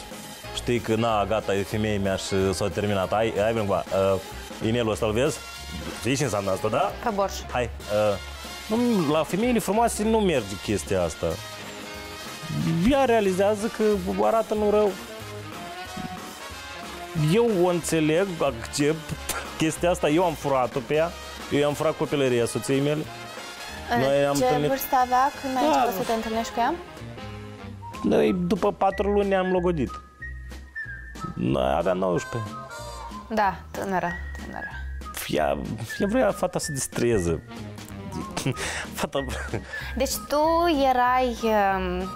[SPEAKER 2] Știi că, na, gata, e femeia mea și s-a terminat. Ai, ai venit cu uh, inelul ăsta, îl vezi? Știi ce înseamnă asta, da?
[SPEAKER 5] Pe borș.
[SPEAKER 2] Hai, uh, nu, la femeile frumoase nu merge chestia asta. Ea realizează că arată nu rău. Eu o înțeleg, accept chestia asta, eu am furat-o pe ea, eu i-am furat copilăria soției mele. Noi am
[SPEAKER 5] ce
[SPEAKER 2] întâlnit-
[SPEAKER 5] vârstă avea când ai
[SPEAKER 2] Da.
[SPEAKER 5] început să te întâlnești cu ea?
[SPEAKER 2] Noi după patru luni ne-am logodit. Noi avea 19.
[SPEAKER 5] Da, tânără, tânără.
[SPEAKER 2] Ea, ea vrea fata să distreze. Fata...
[SPEAKER 5] Deci tu erai um,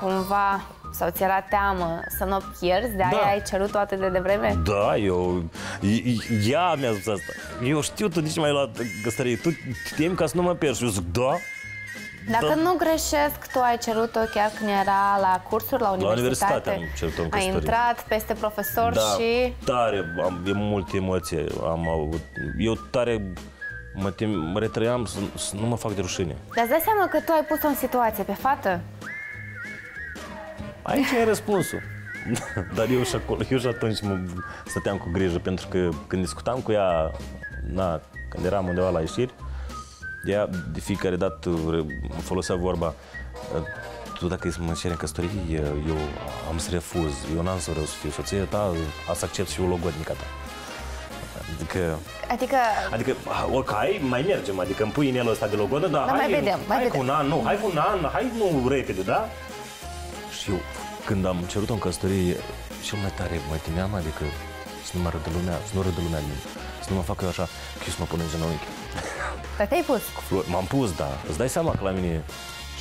[SPEAKER 5] cumva, sau ți era teamă să nu o pierzi, de aia
[SPEAKER 2] Da.
[SPEAKER 5] ai cerut toate de devreme?
[SPEAKER 2] Da, eu... Ea mi-a spus asta. Eu știu, tu nici mai luat căsătorie. Tu temi ca să nu mă pierzi. Eu zic, da.
[SPEAKER 5] Dacă
[SPEAKER 2] Da.
[SPEAKER 5] nu greșesc, tu ai cerut-o chiar când era la cursuri, la universitate.
[SPEAKER 2] universitate am cerut-o în
[SPEAKER 5] Ai
[SPEAKER 2] căsătorie.
[SPEAKER 5] intrat peste profesor
[SPEAKER 2] Da,
[SPEAKER 5] și...
[SPEAKER 2] tare, am, e multe emoții am avut. Eu tare mă, tem, mă retrăiam să, să nu mă fac de rușine.
[SPEAKER 5] Dar îți dai seama că tu ai pus-o în situație pe fată?
[SPEAKER 2] Aici e răspunsul. Dar eu și, acolo, eu și atunci mă stăteam cu grijă, pentru că când discutam cu ea, na, când eram undeva la ieșiri, ea de fiecare dată re- folosea vorba tu dacă să mă ceri în căsătorie, eu am să refuz, eu n-am să vreau să fiu soția ta, asta accept și eu logodnica ta. Adică,
[SPEAKER 5] Adică,
[SPEAKER 2] adică, ok, mai mergem, adică îmi pui inelul ăsta de logodă, dar
[SPEAKER 5] Dar
[SPEAKER 2] hai,
[SPEAKER 5] mai vedem, mai
[SPEAKER 2] hai
[SPEAKER 5] vedem.
[SPEAKER 2] cu un an, nu, hai cu un an, hai nu repede, da? Și eu, când am cerut-o în căsătorie, cel mai tare mă temeam, adică să nu mă râdă lumea, să nu râdă lumea de mine, să nu mă facă eu așa, că eu să mă pun în genunchi.
[SPEAKER 5] dar te-ai pus.
[SPEAKER 2] Cu flori. M-am pus, da. Îți dai seama că la mine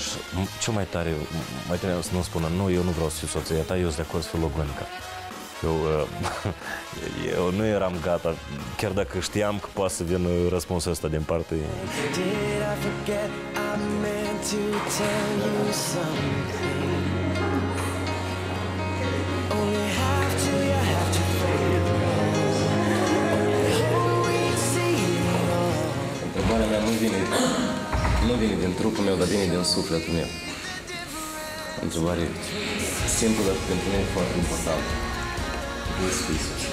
[SPEAKER 2] și m- cel mai tare, m- mai temeam să nu spună, nu, eu nu vreau să fiu soția ta, eu sunt de acord să fiu logonica. Eu, uh, eu nu eram gata, chiar dacă știam că poate să vină răspunsul ăsta din partea ei.
[SPEAKER 6] Did I forget I meant to tell you something?
[SPEAKER 7] Nu vine, nu vine din trupul meu, dar vine din sufletul meu. O întrebare simplă, dar pentru mine foarte importantă. Despre Iisus.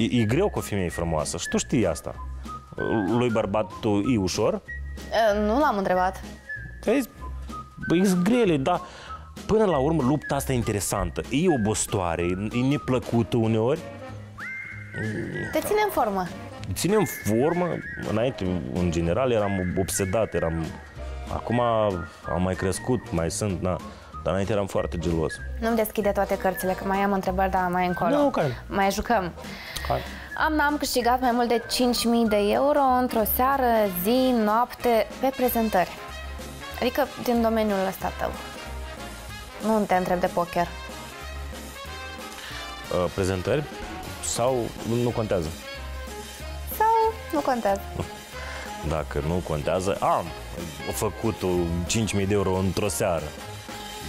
[SPEAKER 2] E, e greu cu o femeie frumoasă și tu știi asta. Lui bărbatul e ușor?
[SPEAKER 5] Uh, Nu l-am întrebat.
[SPEAKER 2] Vezi, băi, e grele, dar până la urmă lupta asta e interesantă. E obostoare, e neplăcută uneori.
[SPEAKER 5] Te ține în formă.
[SPEAKER 2] Ținem formă, înainte, în general, eram obsedat, eram... Acum am mai crescut, mai sunt, na. Dar înainte eram foarte gelos.
[SPEAKER 5] Nu-mi deschide toate cărțile, că mai am întrebări, dar mai încolo.
[SPEAKER 2] Nu, care?
[SPEAKER 5] Mai jucăm.
[SPEAKER 2] Hai.
[SPEAKER 5] Am n-am câștigat mai mult de 5.000 de euro într-o seară, zi, noapte, pe prezentări. Adică din domeniul ăsta tău. Nu te întreb de poker.
[SPEAKER 2] Uh, prezentări sau nu contează?
[SPEAKER 5] Sau nu contează.
[SPEAKER 2] Dacă nu contează, am făcut 5.000 de euro într-o seară.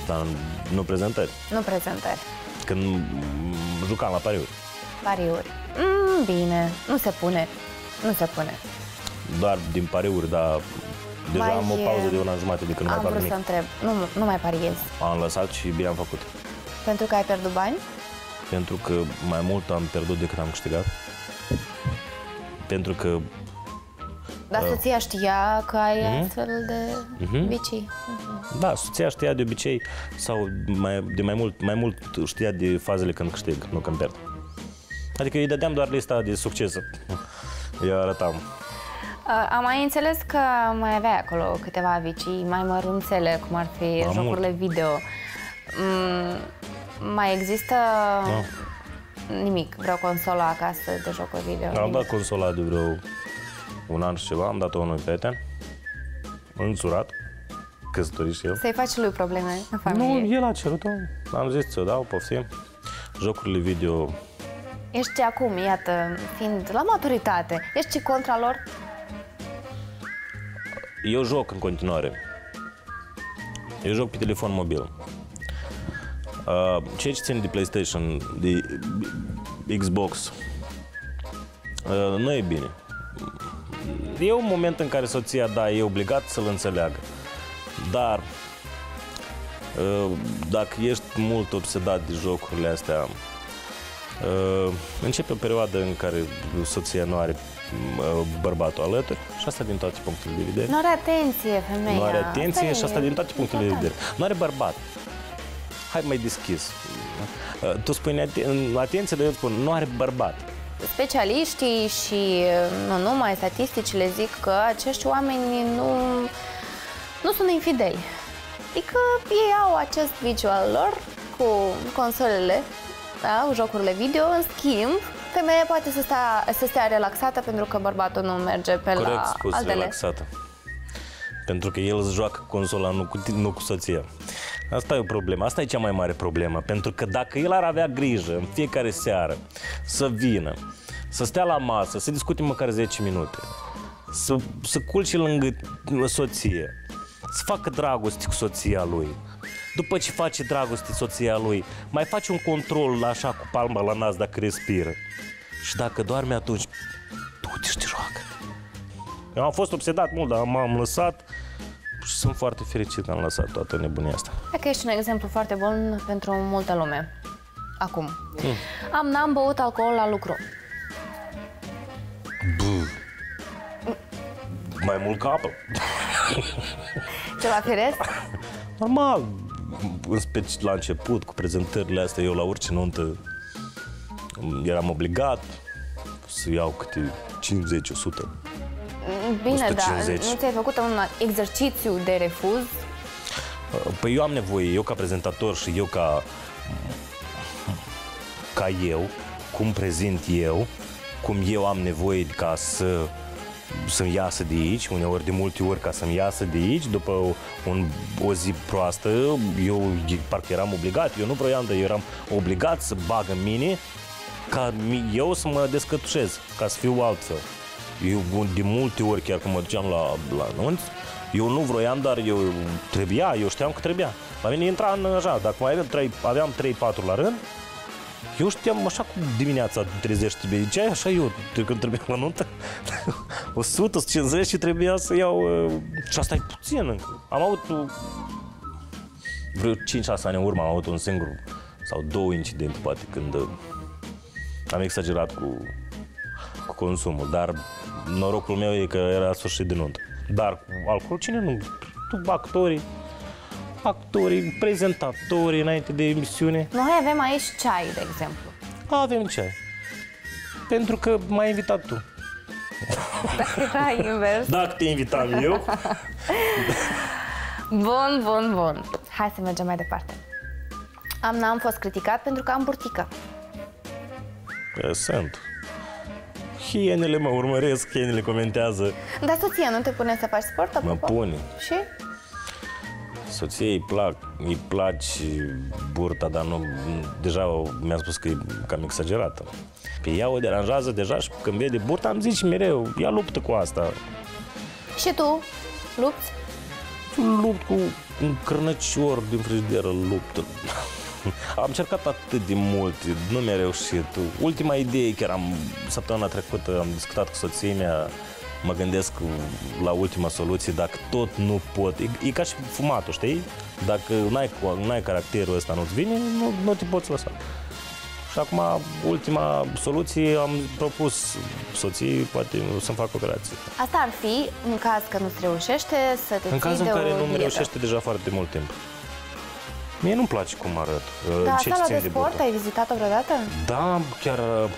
[SPEAKER 2] Dar nu prezentări.
[SPEAKER 5] Nu prezentări.
[SPEAKER 2] Când mm, jucam la pariuri.
[SPEAKER 5] Pariuri. Mm, bine, nu se pune. Nu se pune.
[SPEAKER 2] Doar din pariuri, dar deja
[SPEAKER 5] Mai
[SPEAKER 2] am o
[SPEAKER 5] e-
[SPEAKER 2] pauză de un an jumate de când nu
[SPEAKER 5] am
[SPEAKER 2] mai par
[SPEAKER 5] vrut să
[SPEAKER 2] nimic.
[SPEAKER 5] întreb. Nu, nu mai pariezi.
[SPEAKER 2] Am lăsat și bine am făcut.
[SPEAKER 5] Pentru că ai pierdut bani?
[SPEAKER 2] Pentru că mai mult am pierdut decât am câștigat. Pentru că
[SPEAKER 5] Dar soția știa că ai
[SPEAKER 2] Mhm.
[SPEAKER 5] astfel de vicii.
[SPEAKER 2] Da, soția știa de obicei sau mai, de mai mult, mai mult știa de fazele când câștig, nu când pierd. Adică îi dădeam doar lista de succes. Eu arătam.
[SPEAKER 5] Uh, Am mai înțeles că mai aveai acolo câteva vicii mai mărunțele, cum ar fi
[SPEAKER 2] Am
[SPEAKER 5] jocurile video. Mm, mai există nimic, vreo consolă acasă de jocuri video?
[SPEAKER 2] Am
[SPEAKER 5] nimic?
[SPEAKER 2] dat consola de vreo un an și ceva, am dat-o unui prieten, însurat, căsătorit și el.
[SPEAKER 5] Să-i faci lui probleme în
[SPEAKER 2] Nu,
[SPEAKER 5] familie.
[SPEAKER 2] el a cerut-o, am zis ți-o dau, poftim. Jocurile video,
[SPEAKER 5] Ești acum, iată, fiind la maturitate, ești și contra lor?
[SPEAKER 2] eu joc în continuare. Eu joc pe telefon mobil. Uh, ceea ce ține de PlayStation, de Xbox, uh, nu e bine. E un moment în care soția, da, e obligat să-l înțeleagă. Dar uh, dacă ești mult obsedat de jocurile astea, uh, începe o perioadă în care soția nu are uh, bărbatul alături și asta din toate punctele de vedere.
[SPEAKER 5] Nu are atenție, femeia.
[SPEAKER 2] Nu are atenție și asta
[SPEAKER 5] e
[SPEAKER 2] din toate punctele de vedere. Nu are bărbat. Hai mai deschis. Uh, Tu spui neaten- în atenție, dar eu spun, nu are bărbat.
[SPEAKER 5] Specialiștii și nu numai statisticile zic că acești oameni nu, nu sunt infideli. Adică ei au acest viciu al lor cu consolele, da, cu jocurile video, în schimb, femeia poate să stea, să stea relaxată pentru că bărbatul nu merge pe
[SPEAKER 2] Corect
[SPEAKER 5] la
[SPEAKER 2] spus,
[SPEAKER 5] altele.
[SPEAKER 2] relaxată. Pentru că el îți joacă consola, nu cu, tine, nu cu soția. Asta e o problemă, asta e cea mai mare problemă. Pentru că dacă el ar avea grijă în fiecare seară să vină, să stea la masă, să discute măcar 10 minute, să, să culce lângă soție, să facă dragoste cu soția lui. După ce face dragoste soția lui, mai face un control așa cu palma la nas dacă respiră. Și dacă doarme atunci, du-te și te joacă. Eu am fost obsedat mult, dar m-am lăsat și sunt foarte fericit că am lăsat toată nebunia asta.
[SPEAKER 5] Hai că ești un exemplu foarte bun pentru multă lume. Acum.
[SPEAKER 2] Hmm.
[SPEAKER 5] Am, n-am băut alcool la lucru.
[SPEAKER 2] Mai mult ca apă.
[SPEAKER 5] Ceva firesc?
[SPEAKER 2] Normal, în special la început, cu prezentările astea, eu la orice nuntă eram obligat să iau câte 50-100.
[SPEAKER 5] Bine, dar
[SPEAKER 2] 150.
[SPEAKER 5] nu ți-ai făcut un exercițiu de refuz?
[SPEAKER 2] Păi eu am nevoie, eu ca prezentator și eu ca ca eu, cum prezint eu, cum eu am nevoie ca să să-mi iasă de aici, uneori de multe ori ca să-mi iasă de aici, după o, un, o zi proastă, eu parcă eram obligat, eu nu vroiam, dar eu eram obligat să bag în mine ca mi- eu să mă descătușez, ca să fiu altfel. Eu de multe ori, chiar când mă duceam la, la nunț, eu nu vroiam, dar eu trebuia, eu știam că trebuia. La mine intra în așa, dacă mai aveam 3, aveam 3-4 la rând, eu știam așa cum dimineața 30 trebuie, ziceai așa eu, când trebuia la nuntă, 100, 150 și trebuia să iau, uh, și asta e puțin încă. Am avut uh, vreo 5-6 ani în urmă, am avut un singur sau două incidente, poate, când uh, am exagerat cu, cu consumul, dar norocul meu e că era sfârșit de nuntă. Dar cu alcool, cine nu? Tu, actorii, actorii, prezentatorii înainte de emisiune,
[SPEAKER 5] Noi avem aici ceai, de exemplu.
[SPEAKER 2] avem ce. Pentru că m-ai invitat tu.
[SPEAKER 5] Era invers.
[SPEAKER 2] Dacă te invitam eu,
[SPEAKER 5] Bun, bun, bun. Hai să mergem mai departe. Am n-am fost criticat pentru că am burtică.
[SPEAKER 2] că sunt. Hienele mă urmăresc, hienele comentează,
[SPEAKER 5] Dar soția nu te pune să faci sport,
[SPEAKER 2] mă
[SPEAKER 5] apropo?
[SPEAKER 2] pune.
[SPEAKER 5] Și?
[SPEAKER 2] Soției îi plac, îi place burta, dar nu, deja mi-a spus că e cam exagerată. Pe ea o deranjează deja și când vede burta îmi zice mereu, ea luptă cu asta.
[SPEAKER 5] Și tu? Lupți?
[SPEAKER 2] Lupt cu un crânăcior din frigideră, luptă. Am încercat atât de mult, nu mi-a reușit. Ultima idee, chiar am, săptămâna trecută, am discutat cu soția mea, mă gândesc la ultima soluție, dacă tot nu pot, e, e ca și fumatul, știi? Dacă n-ai, n-ai caracterul ăsta, nu-ți vine, nu, nu te poți lăsa. Și acum, ultima soluție, am propus soției, poate să-mi fac operație.
[SPEAKER 5] Asta ar fi în caz că nu-ți reușește să te
[SPEAKER 2] În
[SPEAKER 5] ții
[SPEAKER 2] cazul
[SPEAKER 5] de
[SPEAKER 2] în care
[SPEAKER 5] o
[SPEAKER 2] nu-mi
[SPEAKER 5] dietă.
[SPEAKER 2] reușește deja foarte mult timp. Mie nu-mi place cum arăt.
[SPEAKER 5] Da,
[SPEAKER 2] ce
[SPEAKER 5] sala
[SPEAKER 2] țin
[SPEAKER 5] de
[SPEAKER 2] de
[SPEAKER 5] sport,
[SPEAKER 2] burtă.
[SPEAKER 5] ai vizitat-o vreodată?
[SPEAKER 2] Da, chiar... uh,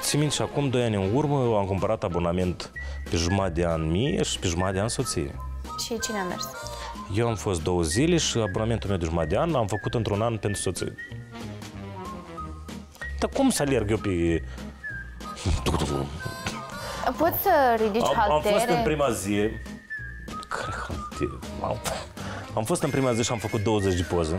[SPEAKER 2] Țin minte și acum 2 ani în urmă am cumpărat abonament pe jumătate de an mie și pe jumătate de an soție.
[SPEAKER 5] Și cine a mers?
[SPEAKER 2] Eu am fost două zile și abonamentul meu de jumătate de an l-am făcut într-un an pentru soție. Dar cum să alerg eu pe...
[SPEAKER 5] Poți să ridici
[SPEAKER 2] Am, am
[SPEAKER 5] haltere?
[SPEAKER 2] fost în prima zi... Care haltere? Am, am fost în prima zi și am făcut 20 de poze.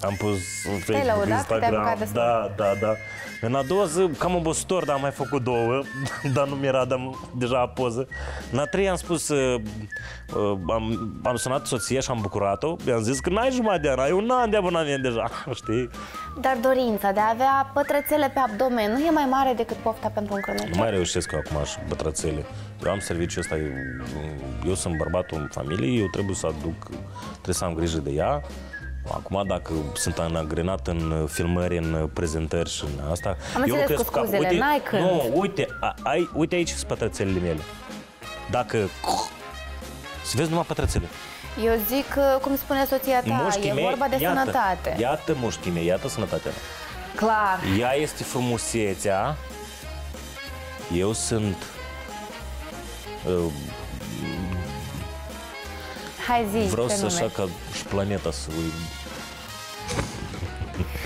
[SPEAKER 2] Am pus în Facebook,
[SPEAKER 5] lăudat că te-ai
[SPEAKER 2] Instagram.
[SPEAKER 5] apucat de sport?
[SPEAKER 2] da, da, da. În a doua zi, cam obositor, dar am mai făcut două, dar nu mi-era dar deja poză. În a treia am spus, uh, uh, am, am sunat soția și am bucurat-o. I-am zis că n-ai jumătate de an, ai un an de abonament deja, știi?
[SPEAKER 5] Dar dorința de a avea pătrățele pe abdomen nu e mai mare decât pofta pentru un
[SPEAKER 2] Nu
[SPEAKER 5] crânăcior?
[SPEAKER 2] mai reușesc eu acum așa, bătrățele. Eu am serviciul ăsta, eu, eu sunt bărbatul în familie, eu trebuie să aduc, trebuie să am grijă de ea. Acum, dacă sunt angrenat în filmări, în prezentări și în asta...
[SPEAKER 5] Am
[SPEAKER 2] eu
[SPEAKER 5] înțeles
[SPEAKER 2] lucrez
[SPEAKER 5] cu
[SPEAKER 2] cap-
[SPEAKER 5] scuzele,
[SPEAKER 2] uite,
[SPEAKER 5] n-ai când.
[SPEAKER 2] Nu, uite, a, ai, uite aici sunt pătrățelele mele. Dacă... Să vezi numai pătrățele.
[SPEAKER 5] Eu zic, uh, cum spune soția ta,
[SPEAKER 2] Mușchii
[SPEAKER 5] e
[SPEAKER 2] mei,
[SPEAKER 5] vorba de
[SPEAKER 2] iată,
[SPEAKER 5] sănătate.
[SPEAKER 2] Iată mușchii mei, iată sănătatea mea.
[SPEAKER 5] Clar.
[SPEAKER 2] Ea este frumusețea, eu sunt uh,
[SPEAKER 5] Hai zi,
[SPEAKER 2] Vreau
[SPEAKER 5] pe
[SPEAKER 2] să
[SPEAKER 5] nume.
[SPEAKER 2] așa ca și planeta să îi...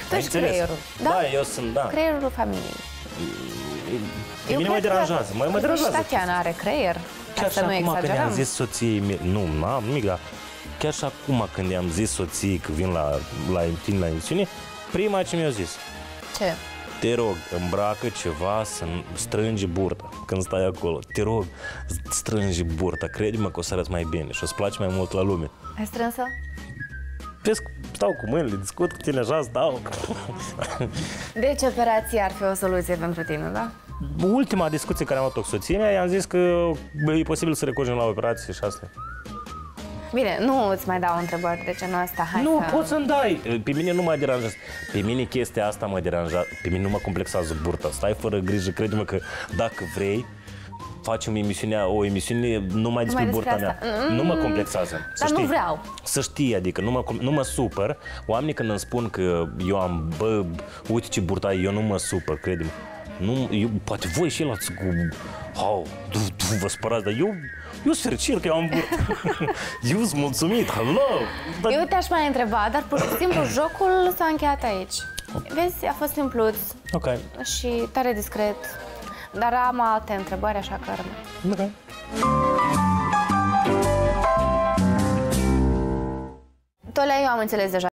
[SPEAKER 5] Tu
[SPEAKER 2] Ai
[SPEAKER 5] ești
[SPEAKER 2] înțeles?
[SPEAKER 5] creierul. Da?
[SPEAKER 2] Da, eu sunt, da.
[SPEAKER 5] Creierul familiei.
[SPEAKER 2] Pe mine mă
[SPEAKER 5] cred că-
[SPEAKER 2] deranjează, mă, mă
[SPEAKER 5] cred că și
[SPEAKER 2] deranjează.
[SPEAKER 5] Tatiana are creier.
[SPEAKER 2] Chiar
[SPEAKER 5] Ca
[SPEAKER 2] și
[SPEAKER 5] să nu
[SPEAKER 2] acum când
[SPEAKER 5] exagerăm.
[SPEAKER 2] i-am zis soției mele, nu, n-am nimic, dar chiar și acum când i-am zis soției că vin la, la, vin la emisiune, prima ce mi-a zis,
[SPEAKER 5] Ce?
[SPEAKER 2] Te rog, îmbracă ceva să strângi burta când stai acolo. Te rog, strângi burta, crede-mă că o să arăți mai bine și o să place mai mult la lume.
[SPEAKER 5] Ai strânsă?
[SPEAKER 2] Vezi, că stau cu mâinile, discut cu tine așa, stau.
[SPEAKER 5] Deci operația ar fi o soluție pentru tine, da?
[SPEAKER 2] Ultima discuție care am avut-o cu soția mea, i-am zis că bă, e posibil să recurgem la operație și asta. E.
[SPEAKER 5] Bine, nu îți mai dau întrebări de genul ăsta. Hai
[SPEAKER 2] Nu,
[SPEAKER 5] să...
[SPEAKER 2] poți să-mi dai. Pe mine nu mă deranjează. Pe mine chestia asta mă deranjează. Pe mine nu mă complexează burta. Stai fără grijă, crede-mă că dacă vrei, facem emisiunea, o emisiune numai despre
[SPEAKER 5] despre
[SPEAKER 2] burta mea.
[SPEAKER 5] asta.
[SPEAKER 2] Nu mă complexează. să
[SPEAKER 5] Dar nu
[SPEAKER 2] știi.
[SPEAKER 5] vreau.
[SPEAKER 2] Să știi, adică nu mă, nu mă supăr. Oamenii când îmi spun că eu am, bă, uite ce burta ai, eu nu mă supăr, crede-mă. Nu, eu, poate voi și lați cu, oh, tu, tu vă spărați, dar eu, eu sunt fericit că eu am burtă. eu sunt mulțumit, hello! Dar
[SPEAKER 5] Eu te-aș mai întreba, dar pur și simplu jocul s-a încheiat aici. Vezi, a fost simpluț
[SPEAKER 2] Ok,
[SPEAKER 5] și tare discret. Dar am alte întrebări, așa că rămân.
[SPEAKER 2] ok.
[SPEAKER 5] Tolea, eu am înțeles deja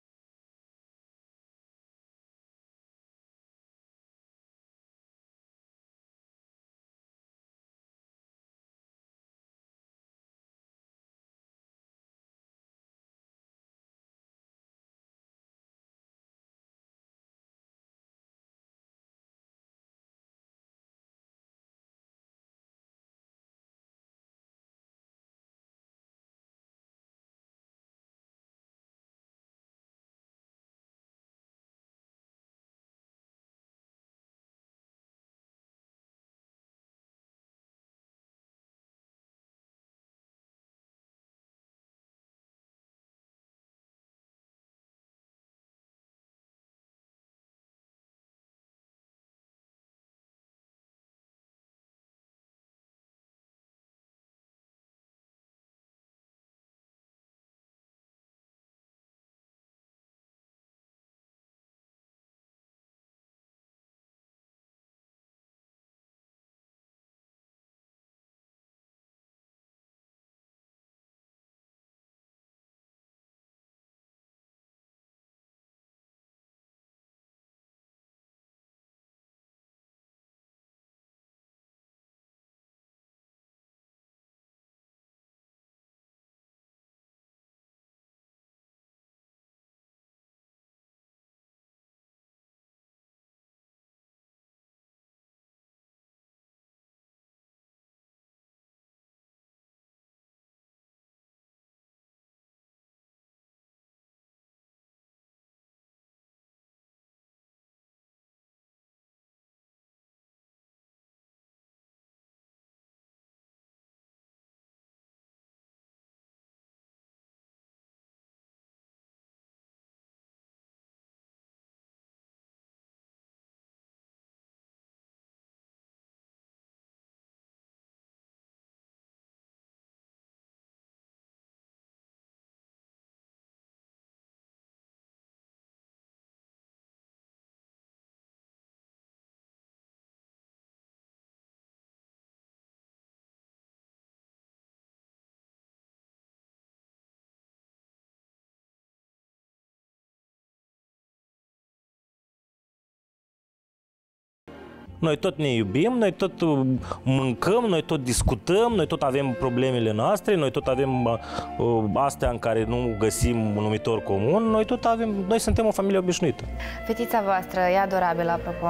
[SPEAKER 2] Noi tot ne iubim, noi tot uh, mâncăm, noi tot discutăm, noi tot avem problemele noastre, noi tot avem uh, uh, astea în care nu găsim un numitor comun, noi tot avem, noi suntem o familie obișnuită.
[SPEAKER 5] Fetița voastră e adorabilă, apropo.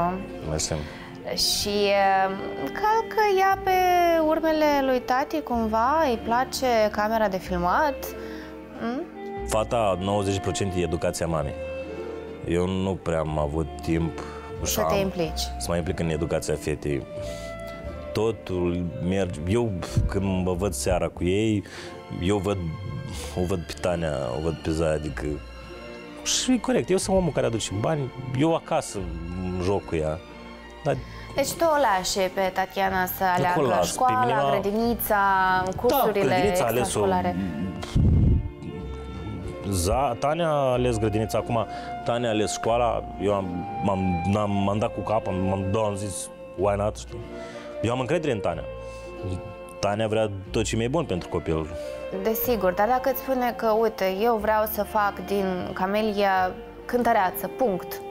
[SPEAKER 2] Mersi.
[SPEAKER 5] Și uh, calcă ea pe urmele lui tati cumva? Îi place camera de filmat? Mm?
[SPEAKER 2] Fata 90% e educația mamei. Eu nu prea am avut timp
[SPEAKER 5] Să te implici.
[SPEAKER 2] să mă implic în educația fetei. Totul merge. Eu când mă văd seara cu ei, eu văd, o văd pe Tania, o văd pe Zaya, adică și e corect, eu sunt omul care aduce bani, eu acasă joc cu ea. Dar
[SPEAKER 5] Deci tu o lași pe Tatiana să
[SPEAKER 2] o
[SPEAKER 5] aleagă
[SPEAKER 2] las. Pe
[SPEAKER 5] școala,
[SPEAKER 2] mine m-a-
[SPEAKER 5] grădinița, cursurile
[SPEAKER 2] Da, grădinița a ales-o.
[SPEAKER 5] Extrașcolare.
[SPEAKER 2] Za, Tania a ales grădinița, acum Tania a ales școala, eu am, m-am, m-am, m-am dat cu cap, am, m-am, da, am zis, why not, știi? Eu am încredere în Tania. Tania vrea tot ce mi-e bun pentru copil.
[SPEAKER 5] Desigur, dar dacă îți spune că, uite, eu vreau să fac din Camelia cântăreață, punct.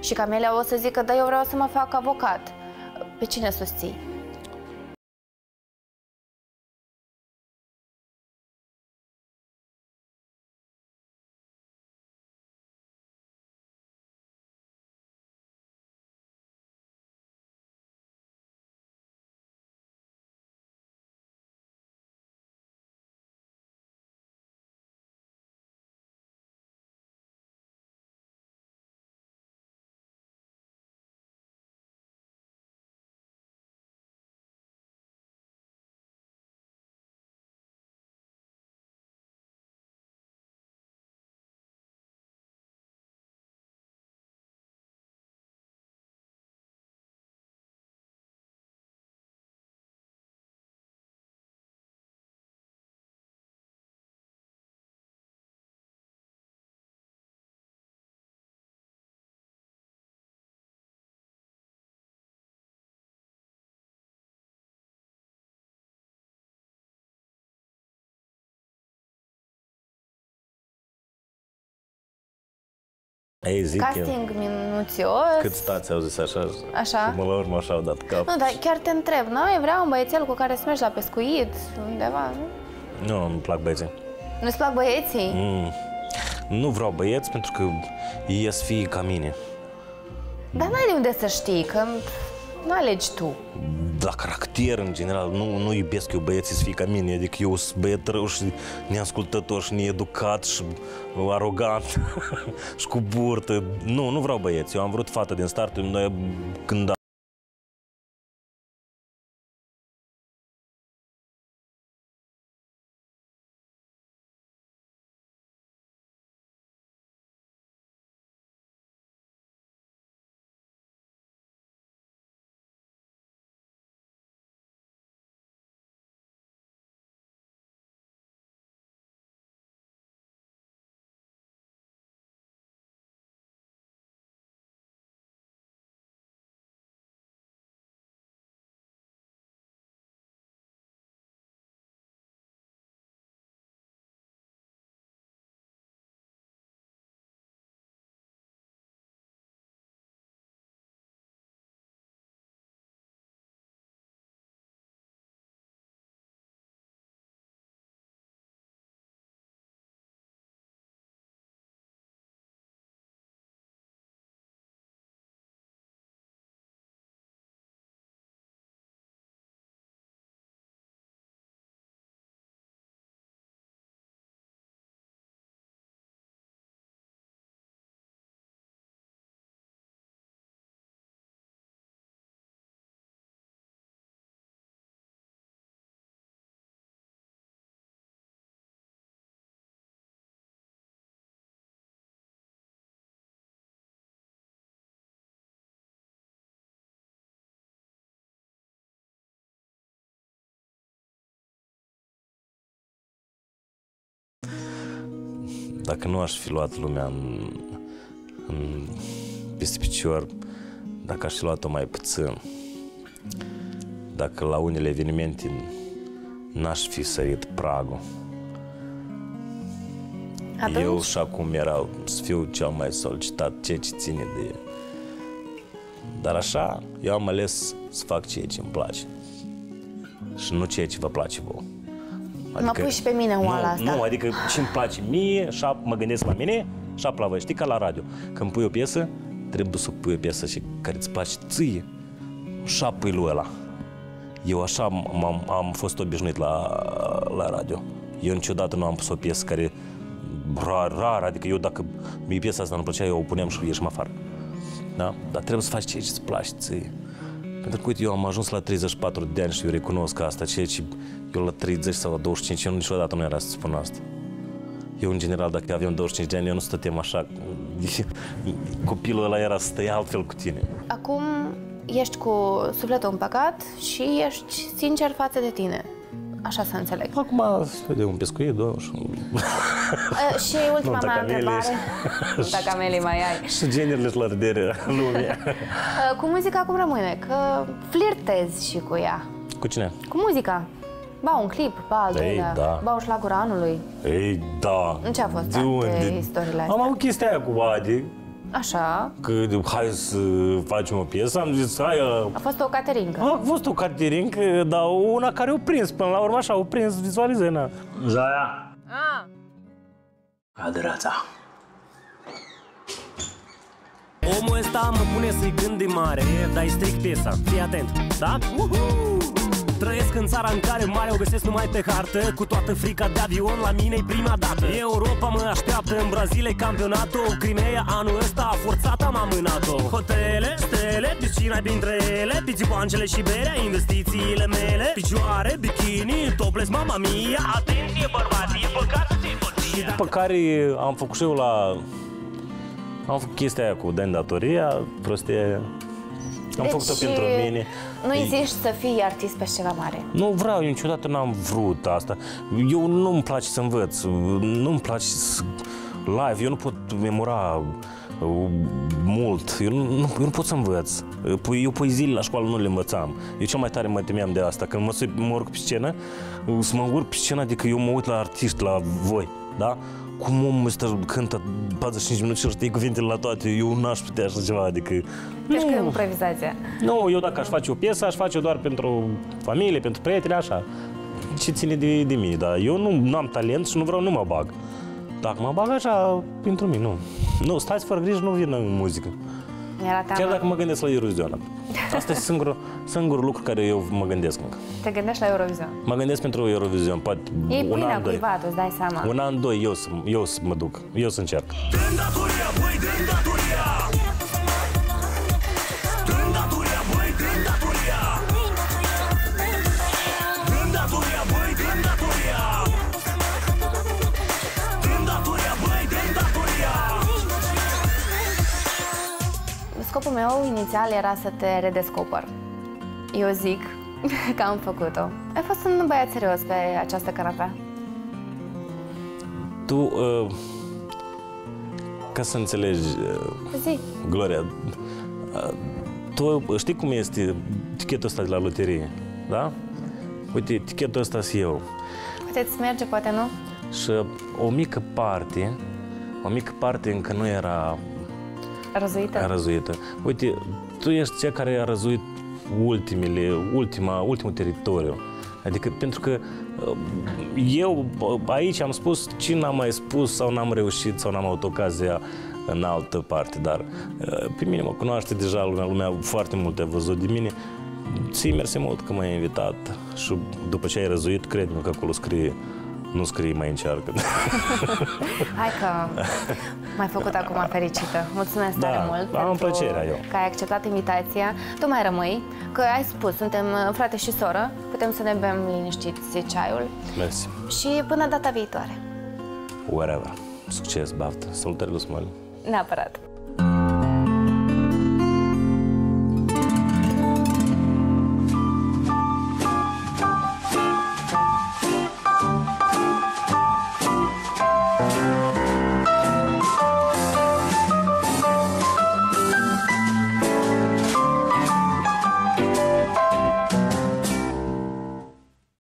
[SPEAKER 5] Și Camelia o să zică, da, eu vreau să mă fac avocat. Pe cine susții?
[SPEAKER 2] Ei, zic eu,
[SPEAKER 5] Casting minuțios.
[SPEAKER 2] cât stați, au zis așa,
[SPEAKER 5] Așa?
[SPEAKER 2] și mă la urmă așa au dat cap.
[SPEAKER 5] Nu, dar chiar te întreb, n-ai vrea un băiețel cu care să mergi la pescuit undeva? Nu?
[SPEAKER 2] Nu, nu-mi plac băieții.
[SPEAKER 5] Nu-ți plac băieții?
[SPEAKER 2] Mm. Nu vreau băieți pentru că ies fii ca mine.
[SPEAKER 5] Dar n-ai de unde să știi, că nu alegi tu.
[SPEAKER 2] La caracter, în general, nu, nu iubesc eu băieții să fie ca mine. Adică eu sunt băiet rău și neascultător și needucat și arogant și cu burtă. Nu, nu vreau băieți. Eu am vrut fată din start. Noi, când dacă nu aș fi luat lumea în, în peste picior, dacă aș fi luat-o mai puțin, dacă la unele evenimente n-aș fi sărit pragul,
[SPEAKER 5] Atunci,
[SPEAKER 2] eu și acum erau să fiu cel mai solicitat, ceea ce ține de Dar așa, eu am ales să fac ceea ce îmi place. Și nu ceea ce vă place vouă.
[SPEAKER 5] Mă pui și pe mine oala
[SPEAKER 2] nu,
[SPEAKER 5] asta.
[SPEAKER 2] Nu, adică ce îmi place mie, așa mă gândesc la mine și așa la voi. Știi, ca la radio. Când pui o piesă, trebuie să pui o piesă și care îți place ție. Și pui lui ăla. Eu așa am, am, am fost obișnuit la, la radio. Eu niciodată nu am pus o piesă care rar, rar, adică eu dacă mie piesa asta nu plăcea, eu o puneam și ieșim afară. Da? Dar trebuie să faci ceea ce îți place ție. Pentru că, uite, eu am ajuns la 34 de ani și eu recunosc asta, ceea ce eu la 30 sau la 25, eu niciodată nu era să spun asta. Eu, în general, dacă aveam 25 de ani, eu nu stăteam așa. Copilul ăla era să stăia altfel cu tine.
[SPEAKER 5] Acum ești cu sufletul împăcat și ești sincer față de tine. Așa să înțeleg.
[SPEAKER 2] Acum, de un pescuit, două și...
[SPEAKER 5] Uh, și ultima
[SPEAKER 2] Nunta
[SPEAKER 5] mea
[SPEAKER 2] camelei.
[SPEAKER 5] întrebare. Nunta camelei mai ai.
[SPEAKER 2] și genurile și la râdere lumii.
[SPEAKER 5] Uh, cu muzica cum rămâne? Că flirtezi și cu ea.
[SPEAKER 2] cu cine?
[SPEAKER 5] Cu muzica. Ba un clip, ba al
[SPEAKER 2] Ei,
[SPEAKER 5] doilea,
[SPEAKER 2] da.
[SPEAKER 5] ba un șlagul anului.
[SPEAKER 2] Ei, da.
[SPEAKER 5] În ce a fost
[SPEAKER 2] De
[SPEAKER 5] toate
[SPEAKER 2] unde?
[SPEAKER 5] istoriile astea?
[SPEAKER 2] Am avut chestia aia cu Adi,
[SPEAKER 5] Așa.
[SPEAKER 2] că hai să facem o piesă, am zis, hai, uh,
[SPEAKER 5] A fost o caterincă.
[SPEAKER 2] a fost o caterincă, dar una care o prins, până la urmă așa, o prins vizualizena.
[SPEAKER 4] Zaia,
[SPEAKER 5] Ah.
[SPEAKER 4] aderața.
[SPEAKER 8] Omul ăsta mă pune să-i gândi mare Dar e strict piesa, fii atent, da? Uhu! Trăiesc în țara în care mare o găsesc numai pe hartă. Cu toată frica de avion la mine e prima dată. Europa mă așteaptă în Brazilia campionatul. Crimea anul ăsta a forțat am amânat-o. Hotele, stele, piscina dintre ele. Pițipoancele și berea, investițiile mele. Picioare, bikini, topless, mama mia. Atenție bărbații, e păcat să ții soția
[SPEAKER 2] După care am făcut și eu la... Am făcut chestia aia cu den datoria, prostie... Am făcut-o pentru mine.
[SPEAKER 5] nu
[SPEAKER 2] Ei,
[SPEAKER 5] zici să fii artist pe ceva mare.
[SPEAKER 2] Nu vreau, eu niciodată n-am vrut asta. Eu nu-mi place să învăț, nu-mi place să... live, eu nu pot memora uh, mult, eu nu, nu, eu nu pot să învăț. Păi, Eu poeziile la școală nu le învățam. Eu cel mai tare mă temeam de asta. Când mă, sui- mă urc pe scenă, uh, să mă urc pe scenă, adică eu mă uit la artiști, la voi, da? Cum omul ăsta cântă 45 minute și știe cuvintele la toate, eu n-aș putea așa ceva, adică...
[SPEAKER 5] Deci că improvizația.
[SPEAKER 2] Nu, eu dacă aș face o piesă, aș face-o doar pentru familie, pentru prieteni, așa. Ce ține de, de mine, dar eu nu am talent și nu vreau, nu mă bag. Dacă mă bag așa, pentru mine, nu. Nu, stați fără grijă, nu vin în muzică.
[SPEAKER 5] Mi-era teamă.
[SPEAKER 2] Chiar dacă mă gândesc la Eurovision. Asta e singurul, singurul lucru care eu mă gândesc încă.
[SPEAKER 5] Te gândești la Eurovision.
[SPEAKER 2] Mă gândesc pentru Eurovision, poate
[SPEAKER 5] E
[SPEAKER 2] un
[SPEAKER 5] pâinea
[SPEAKER 2] an, doi.
[SPEAKER 5] cuiva, tu îți dai seama.
[SPEAKER 2] Un an, doi, eu să, eu să mă duc, eu să încerc.
[SPEAKER 8] Dăm datoria, băi, dăm datoria
[SPEAKER 5] meu inițial era să te redescoper. Eu zic că am făcut-o. Ai fost un băiat serios pe această canapea.
[SPEAKER 2] Tu, uh, ca să înțelegi, uh,
[SPEAKER 5] Zi.
[SPEAKER 2] Gloria, uh, tu știi cum este tichetul ăsta de la loterie, da? Uite, tichetul ăsta sunt eu.
[SPEAKER 5] Poate îți merge, poate nu?
[SPEAKER 2] Și o mică parte, o mică parte încă nu era
[SPEAKER 5] Răzuită?
[SPEAKER 2] răzuită. Uite, tu ești cea care a răzuit ultimele, ultima, ultimul teritoriu. Adică pentru că uh, eu uh, aici am spus ce n-am mai spus sau n-am reușit sau n-am avut ocazia în altă parte, dar uh, pe mine mă cunoaște deja lumea, lumea foarte multe a văzut de mine. Ți mersi mult că m-ai invitat și după ce ai răzuit, cred-mă că acolo scrie nu scrie mai încearcă.
[SPEAKER 5] Hai că m-ai făcut acum fericită. Mulțumesc
[SPEAKER 2] Da,
[SPEAKER 5] tare mult
[SPEAKER 2] am
[SPEAKER 5] pentru
[SPEAKER 2] plăcerea eu.
[SPEAKER 5] că ai acceptat invitația. Tu mai rămâi, că ai spus, suntem uh, frate și soră, putem să ne bem liniștiți ceaiul
[SPEAKER 2] Mersi.
[SPEAKER 5] și până data viitoare.
[SPEAKER 2] Whatever. Succes, baftă. Salutări lui Smiley.
[SPEAKER 5] Neapărat.